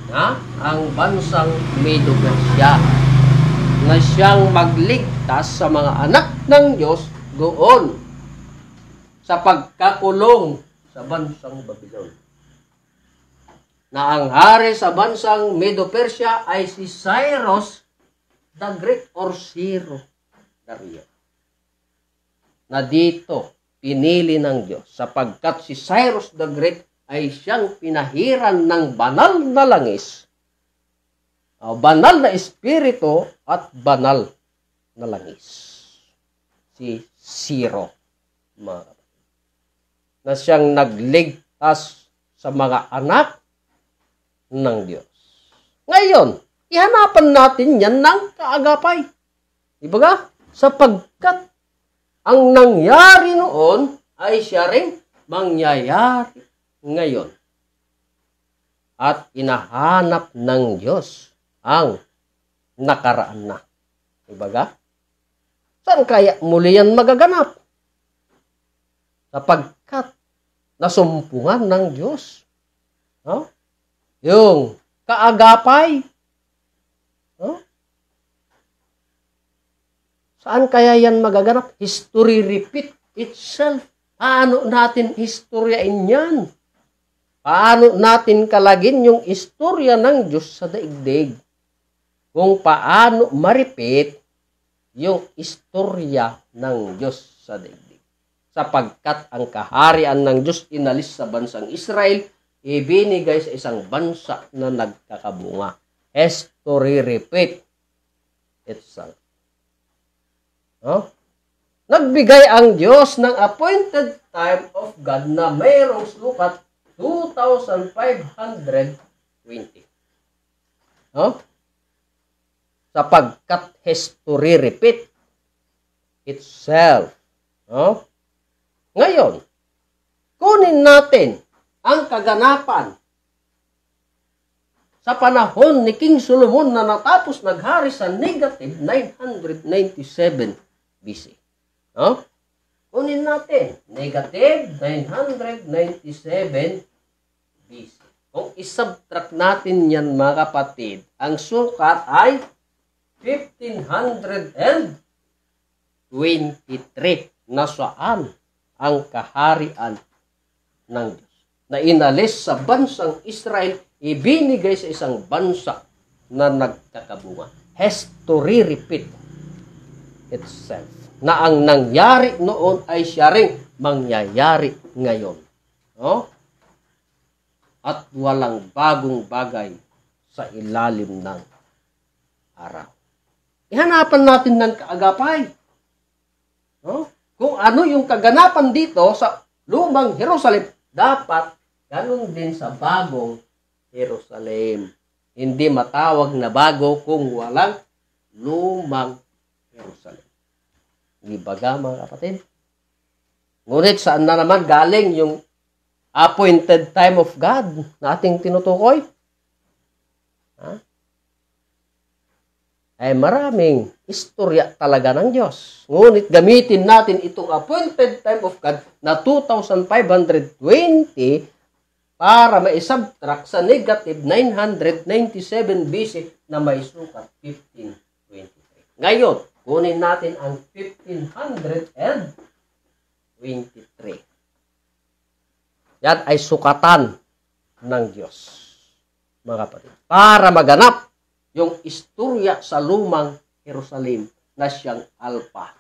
Ha? Ang bansang Medo-Persia na siyang magligtas sa mga anak ng Diyos doon sa pagkakulong sa bansang Babylon. Na ang hari sa bansang Medo-Persia ay si Cyrus the Great or Ciro Dario na dito pinili ng Diyos sapagkat si Cyrus the Great ay siyang pinahiran ng banal na langis, uh, banal na espiritu at banal na langis. Si Ciro, na siyang nagligtas sa mga anak ng Diyos. Ngayon, ihanapan natin yan ng kaagapay. Diba Sapagkat ang nangyari noon ay siya rin mangyayari ngayon. At inahanap ng Diyos ang nakaraan na. Diba Saan kaya muli yan magaganap? Sapagkat nasumpungan ng Diyos. No? Yung kaagapay. Saan kaya yan magaganap? History repeat itself. Paano natin istoryain yan? Paano natin kalagin yung istorya ng Diyos sa daigdig? Kung paano ma-repeat yung istorya ng Diyos sa daigdig. Sapagkat ang kaharian ng Diyos inalis sa bansang Israel, ibinigay sa isang bansa na nagkakabunga. History repeat itself. No? Nagbigay ang Diyos ng appointed time of God na mayroong sukat 2,520. No? Sapagkat history repeat itself. No? Ngayon, kunin natin ang kaganapan sa panahon ni King Solomon na natapos naghari sa negative 997 BC. No? Kunin natin, negative 997 BC. Kung isubtract natin yan mga kapatid, ang sukat ay 1523 na saan ang kaharian ng Diyos. Na inalis sa bansang Israel, ibinigay sa isang bansa na nagkakabunga. History repeat itself na ang nangyari noon ay siya ring mangyayari ngayon. No? At walang bagong bagay sa ilalim ng araw. Ihanapan natin ng kaagapay. No? Kung ano yung kaganapan dito sa lumang Jerusalem, dapat ganun din sa bagong Jerusalem. Hindi matawag na bago kung walang lumang Jerusalem. Di baga mga kapatid? Ngunit saan na naman galing yung appointed time of God na ating tinutukoy? Ha? Ay maraming istorya talaga ng Diyos. Ngunit gamitin natin itong appointed time of God na 2,520 para maisubtract sa negative 997 BC na may sukat 1523. Ngayon, Kunin natin ang 1523. Yan ay sukatan ng Diyos. Mga kapatid. Para maganap yung istorya sa lumang Jerusalem na siyang Alpha.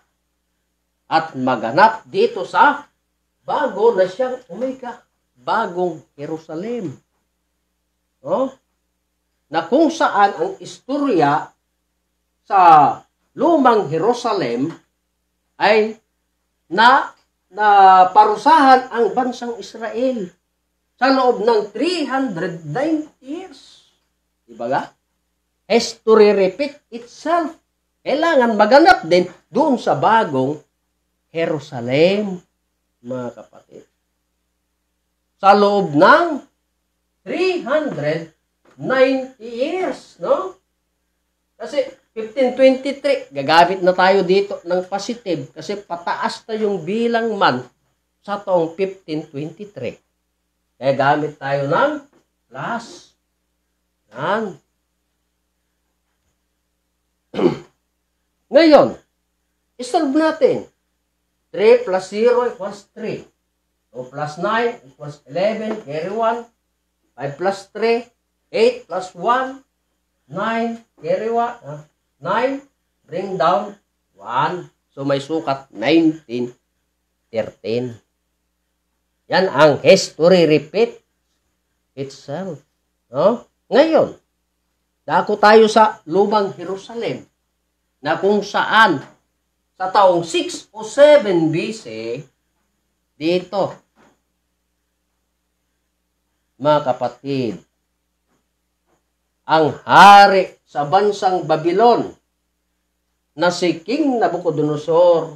At maganap dito sa bago na siyang Omega. Bagong Jerusalem. No? Na kung saan ang istorya sa lumang Jerusalem ay na na parusahan ang bansang Israel sa loob ng 309 years. Diba ga? History repeat itself. Kailangan maganap din doon sa bagong Jerusalem, mga kapatid. Sa loob ng 390 years, no? Kasi 1523, gagamit na tayo dito ng positive kasi pataas na yung bilang man sa taong 1523. Kaya gamit tayo ng plus. Yan. Ngayon, isolve natin. 3 plus 0 equals 3. 2 plus 9 equals 11, carry 1. 5 plus 3, 8 plus 1, 9, carry 1. 9, bring down 1. So may sukat 19, 13. Yan ang history repeat itself. No? Ngayon, dako tayo sa lumang Jerusalem na kung saan sa taong 6 o 7 BC dito mga kapatid ang hari sa bansang Babylon na si King Nabucodonosor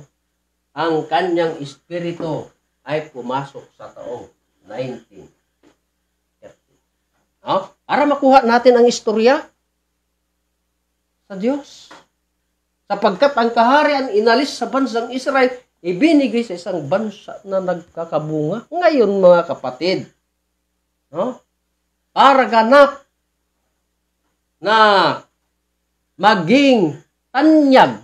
ang kanyang espiritu ay pumasok sa taong 1930. No? Para makuha natin ang istorya sa Diyos. Sapagkat ang kaharian inalis sa bansang Israel, ibinigay sa isang bansa na nagkakabunga. Ngayon mga kapatid, no? para ganap na maging tanyag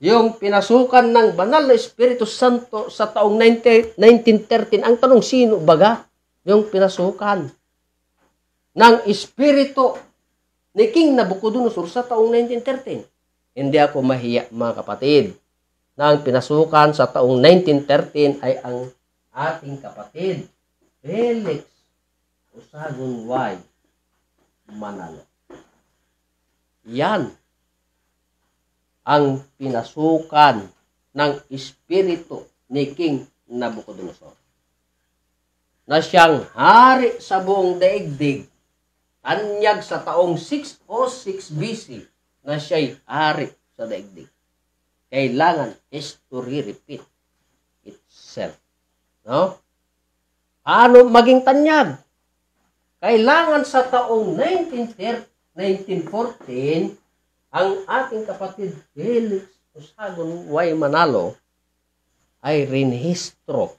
yung pinasukan ng banal na Espiritu Santo sa taong 19, 1913. Ang tanong, sino baga yung pinasukan ng Espiritu ni King Nabucodonosor sa taong 1913? Hindi ako mahiya mga kapatid na ang pinasukan sa taong 1913 ay ang ating kapatid Felix Usagon Y. Manalo. Yan ang pinasukan ng espiritu ni King Nabucodonosor. Na siyang hari sa buong daigdig, tanyag sa taong 606 BC na siya'y hari sa daigdig. Kailangan history repeat itself. No? Paano maging tanyag? Kailangan sa taong 1930, 1914, ang ating kapatid Felix Usagon Y. Manalo ay rinhistro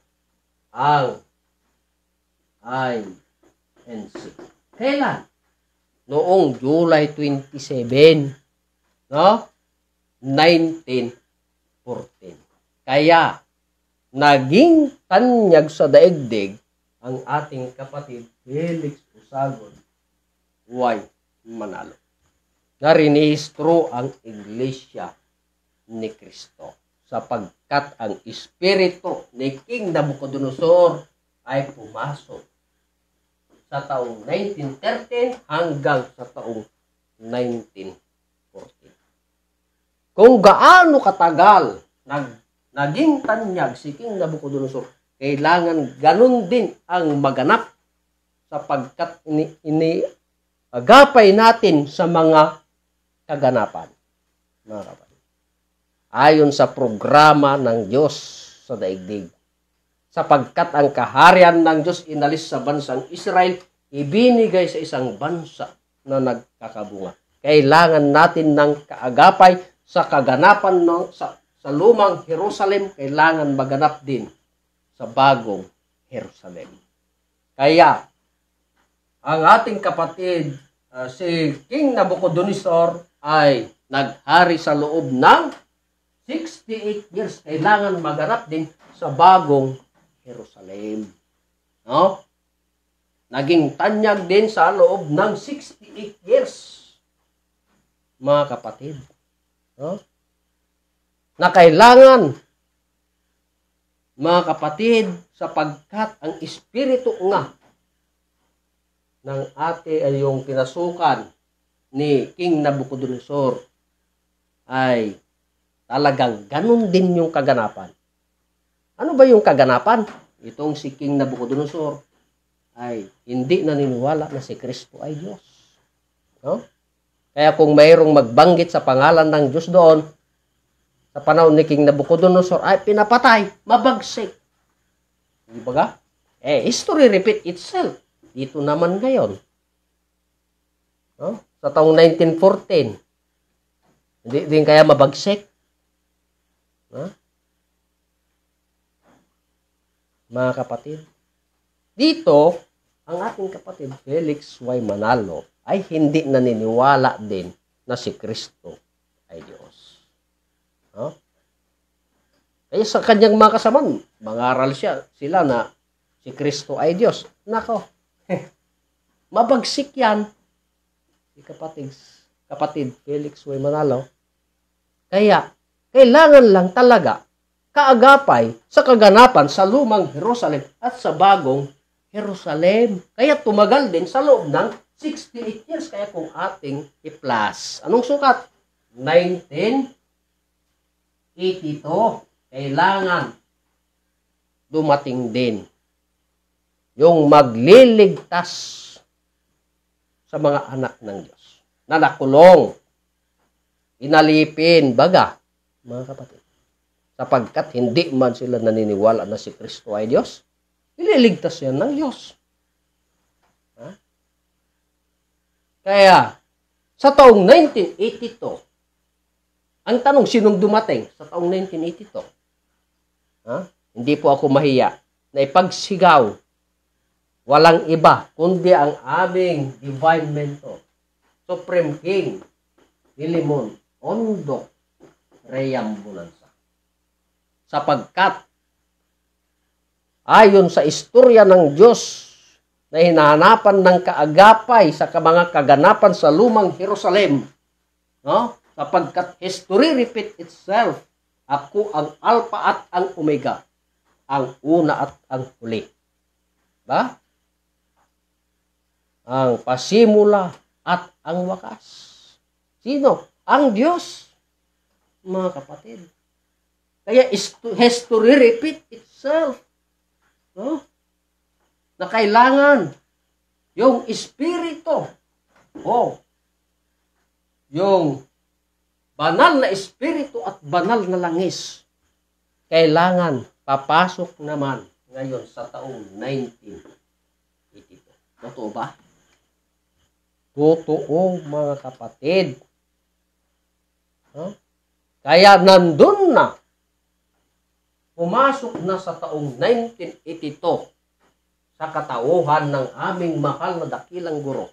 ang INC. Kailan? Noong July 27, no? 1914. Kaya, naging tanyag sa daigdig ang ating kapatid Felix Usagon Y. Manalo na rinihistro ang Iglesia ni Kristo sapagkat ang espiritu ni King Nabucodonosor ay pumasok sa taong 1913 hanggang sa taong 1914. Kung gaano katagal nag, naging tanyag si King Nabucodonosor, kailangan ganun din ang maganap sapagkat ini, ini agapay natin sa mga kaganapan. Mga kapatid. Ayon sa programa ng Diyos sa daigdig. Sapagkat ang kaharian ng Diyos inalis sa bansang Israel, ibinigay sa isang bansa na nagkakabunga. Kailangan natin ng kaagapay sa kaganapan ng, sa, sa lumang Jerusalem, kailangan maganap din sa bagong Jerusalem. Kaya, ang ating kapatid, uh, si King Nabucodonosor, ay naghari sa loob ng 68 years. Kailangan magarap din sa bagong Jerusalem. No? Naging tanyag din sa loob ng 68 years. Mga kapatid. No? Na kailangan mga kapatid sapagkat ang espiritu nga ng ate ay yung pinasukan ni King Nabucodonosor ay talagang ganun din yung kaganapan. Ano ba yung kaganapan? Itong si King Nabucodonosor ay hindi naniniwala na si Kristo ay Diyos. No? Kaya kung mayroong magbanggit sa pangalan ng Diyos doon, sa panahon ni King Nabucodonosor, ay pinapatay, mabagsik. Di ba ga? Eh, history repeat itself. Dito naman ngayon. No? sa taong 1914. Hindi din kaya mabagsik. Ha? Mga kapatid. Dito, ang ating kapatid Felix Y. Manalo ay hindi naniniwala din na si Kristo ay Diyos. No? Kaya sa kanyang mga kasaman, mangaral siya, sila na si Kristo ay Diyos. Nako, mabagsik yan si kapatid, kapatid Felix Way Manalo. Kaya, kailangan lang talaga kaagapay sa kaganapan sa lumang Jerusalem at sa bagong Jerusalem. Kaya tumagal din sa loob ng 68 years. Kaya kung ating i-plus, anong sukat? 1982. Kailangan dumating din yung magliligtas sa mga anak ng Diyos na nakulong, inalipin, baga, mga kapatid. Sapagkat hindi man sila naniniwala na si Kristo ay Diyos, ililigtas yan ng Diyos. Ha? Kaya, sa taong 1982, ang tanong, sinong dumating sa taong 1982? Ha? Hindi po ako mahiya na ipagsigaw walang iba kundi ang aming divine mentor, Supreme King, Dilimon, Ondo, Reyam Bonanza. Sapagkat ayon sa istorya ng Diyos na hinahanapan ng kaagapay sa mga kaganapan sa lumang Jerusalem, no? sapagkat history repeat itself, ako ang Alpha at ang Omega, ang una at ang huli. Ba? Ang pasimula at ang wakas. Sino? Ang Diyos. Mga kapatid. Kaya history repeat itself. No? Na kailangan yung espiritu o yung banal na espiritu at banal na langis kailangan papasok naman ngayon sa taong 1982. Totoo ba? Totoo mga kapatid. Huh? Kaya nandun na, pumasok na sa taong 1982 sa katauhan ng aming mahal na dakilang guro,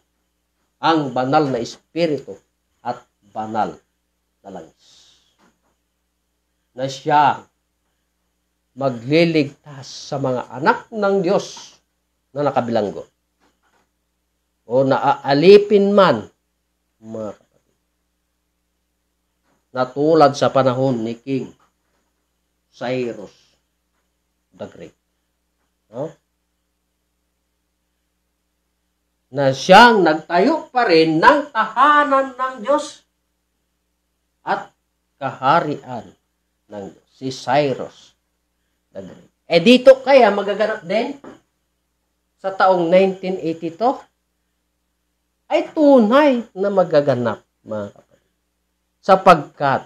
ang banal na espiritu at banal na langis. Na siya magliligtas sa mga anak ng Diyos na nakabilanggo o naaalipin man mga sa panahon ni King Cyrus the Great. No? Na siyang nagtayo pa rin ng tahanan ng Diyos at kaharian ng Diyos. Si Cyrus the Great. Eh dito kaya magaganap din sa taong 1982 ay tunay na magaganap, mga kapatid. Sapagkat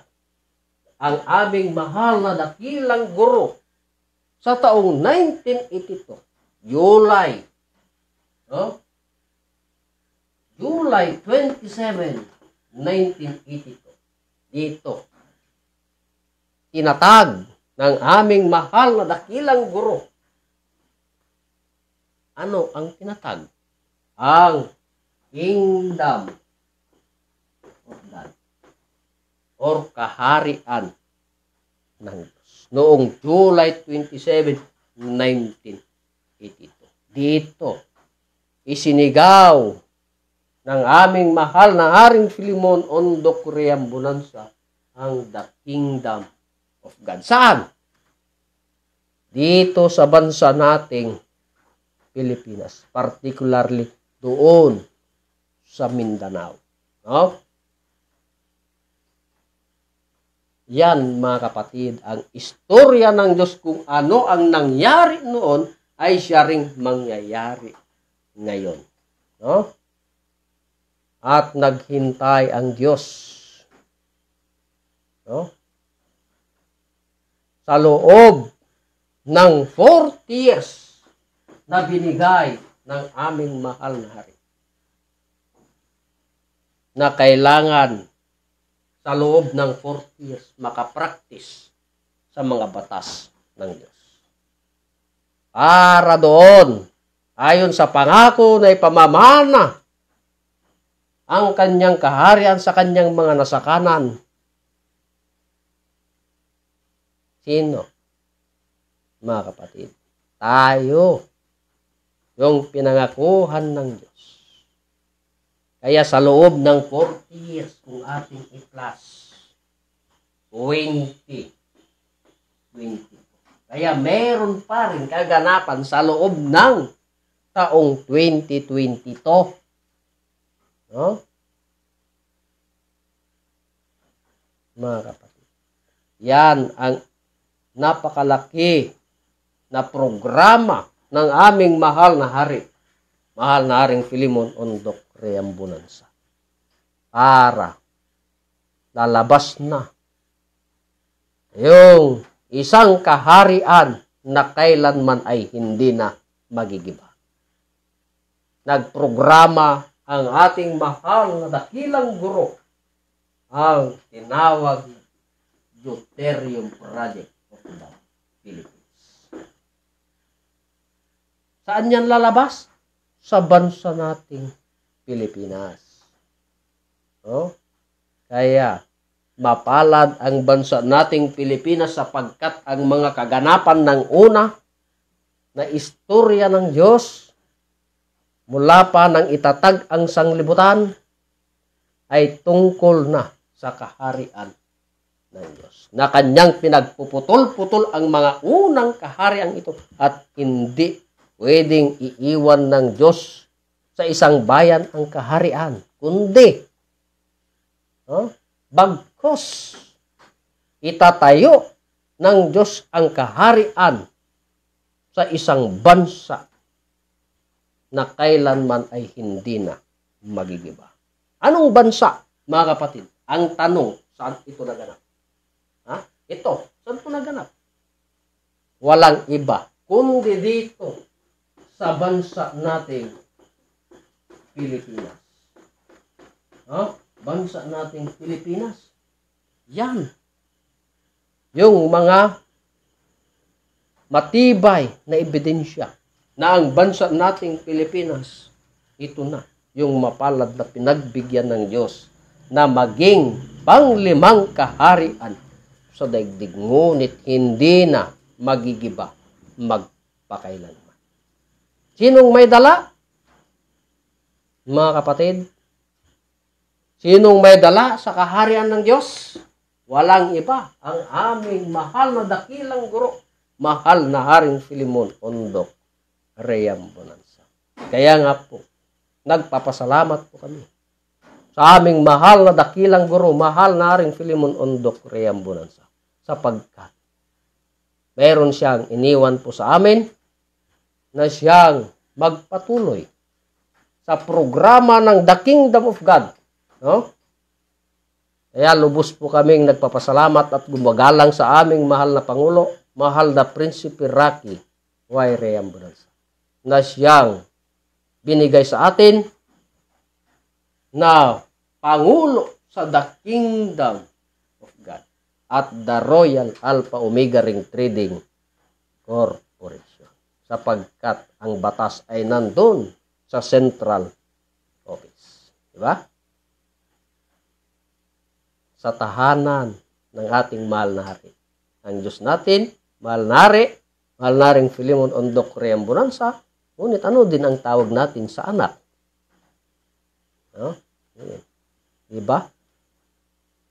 ang aming mahal na dakilang guro sa taong 1982, July, no? July 27, 1982, dito, tinatag ng aming mahal na dakilang guro. Ano ang tinatag? Ang kingdom of God or kaharian ng. Noong July 27, 1982. Dito, isinigaw ng aming mahal na Haring Filimon Ondo Korean Bonanza ang the kingdom of God. Saan? Dito sa bansa nating Pilipinas. Particularly doon sa Mindanao. No? Yan mga kapatid, ang istorya ng Diyos kung ano ang nangyari noon ay siya ring mangyayari ngayon. No? At naghintay ang Diyos. No? Sa loob ng 40 years na binigay ng aming mahal na hari na kailangan sa loob ng 40 years makapractice sa mga batas ng Diyos. Para doon, ayon sa pangako na ipamamana ang kanyang kaharian sa kanyang mga nasakanan. Sino? Mga kapatid, tayo yung pinangakuhan ng Diyos. Kaya sa loob ng 40 years kung ating i-plus 20 20 kaya meron pa rin kaganapan sa loob ng taong 2022 no? mga kapatid yan ang napakalaki na programa ng aming mahal na hari. Mahal na haring Filimon Ondok Reambunansa. Para lalabas na yung isang kaharian na kailanman ay hindi na magigiba. Nagprograma ang ating mahal na dakilang guro ang tinawag Deuterium Project of the Philippines. Saan yan lalabas? Sa bansa nating Pilipinas. Oh? Kaya, mapalad ang bansa nating Pilipinas sapagkat ang mga kaganapan ng una na istorya ng Diyos mula pa nang itatag ang sanglibutan ay tungkol na sa kaharian ng Diyos. Na kanyang pinagpuputol-putol ang mga unang kaharian ito at hindi pwedeng iiwan ng Diyos sa isang bayan ang kaharian, kundi huh, bagkos itatayo ng Diyos ang kaharian sa isang bansa na kailanman ay hindi na magigiba. Anong bansa, mga kapatid? Ang tanong, saan ito naganap? Ha? Ito, saan ito naganap? Walang iba, kundi dito sa bansa nating Pilipinas. Ha? Bansa nating Pilipinas. Yan. Yung mga matibay na ebidensya na ang bansa nating Pilipinas, ito na yung mapalad na pinagbigyan ng Diyos na maging panglimang kaharian sa daigdig. Ngunit hindi na magigiba magpakailanman. Sinong may dala? Mga kapatid, sinong may dala sa kaharian ng Diyos? Walang iba, ang aming mahal na dakilang guro, mahal na Haring Filimon Ondok Reyam Bonanza. Kaya nga po, nagpapasalamat po kami sa aming mahal na dakilang guro, mahal na Haring Filimon Ondok Reyam Bonanza, sapagkat meron siyang iniwan po sa amin na siyang magpatuloy sa programa ng The Kingdom of God. No? Kaya lubos po kaming nagpapasalamat at gumagalang sa aming mahal na Pangulo, mahal na Prinsipe Rocky Y. Reambranza, na siyang binigay sa atin na Pangulo sa The Kingdom of God at the Royal Alpha Omega Ring Trading Corporation sapagkat ang batas ay nandun sa Central Office. Di ba? sa tahanan ng ating mahal na hari. Ang Diyos natin, mahal na hari, mahal na rin Philemon Ondok Ream Bonanza, ngunit ano din ang tawag natin sa anak? No? Diba?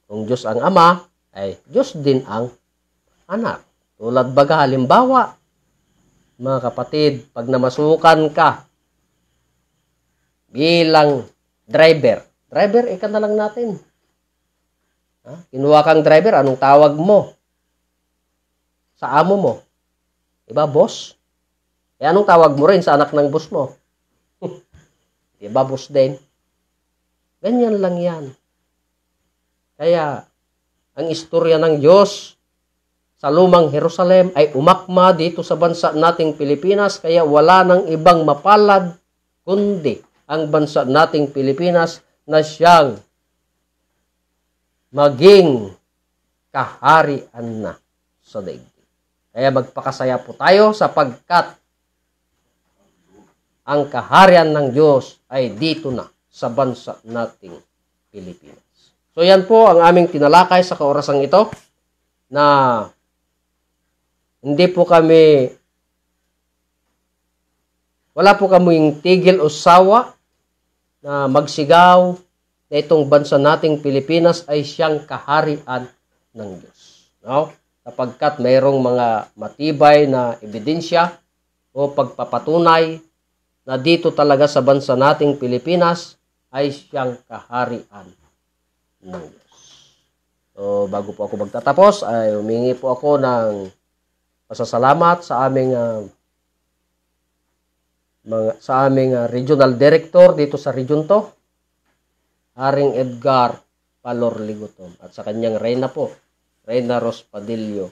Kung Diyos ang ama, ay Diyos din ang anak. Tulad baga, halimbawa, mga kapatid, pag namasukan ka bilang driver, driver, ika na lang natin, Ha? Kinuha kang driver, anong tawag mo? Sa amo mo. Diba, boss? Eh, anong tawag mo rin sa anak ng boss mo? diba, boss din? Ganyan lang yan. Kaya, ang istorya ng Diyos sa lumang Jerusalem ay umakma dito sa bansa nating Pilipinas, kaya wala nang ibang mapalad kundi ang bansa nating Pilipinas na siyang maging kaharian na sa daigdig. Kaya magpakasaya po tayo sapagkat ang kaharian ng Diyos ay dito na sa bansa nating Pilipinas. So yan po ang aming tinalakay sa kaorasang ito na hindi po kami wala po kaming tigil o sawa na magsigaw na itong bansa nating Pilipinas ay siyang kaharian ng Diyos. No? Sapagkat mayroong mga matibay na ebidensya o pagpapatunay na dito talaga sa bansa nating Pilipinas ay siyang kaharian ng Diyos. So, bago po ako magtatapos, ay humingi po ako ng pasasalamat sa aming uh, mga, sa aming uh, regional director dito sa region to, Haring Edgar Palor Ligutom at sa kanyang reyna po, Reyna Rospadillo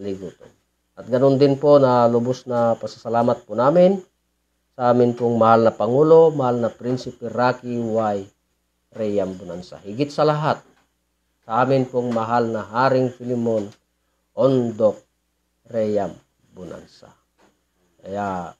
Ligutom. At ganun din po na lubos na pasasalamat po namin sa amin pong mahal na Pangulo, mahal na Prinsipe Rocky Y. Reyam Bonanza. Higit sa lahat, sa amin pong mahal na Haring Filimon Ondok Reyam Bonanza. Kaya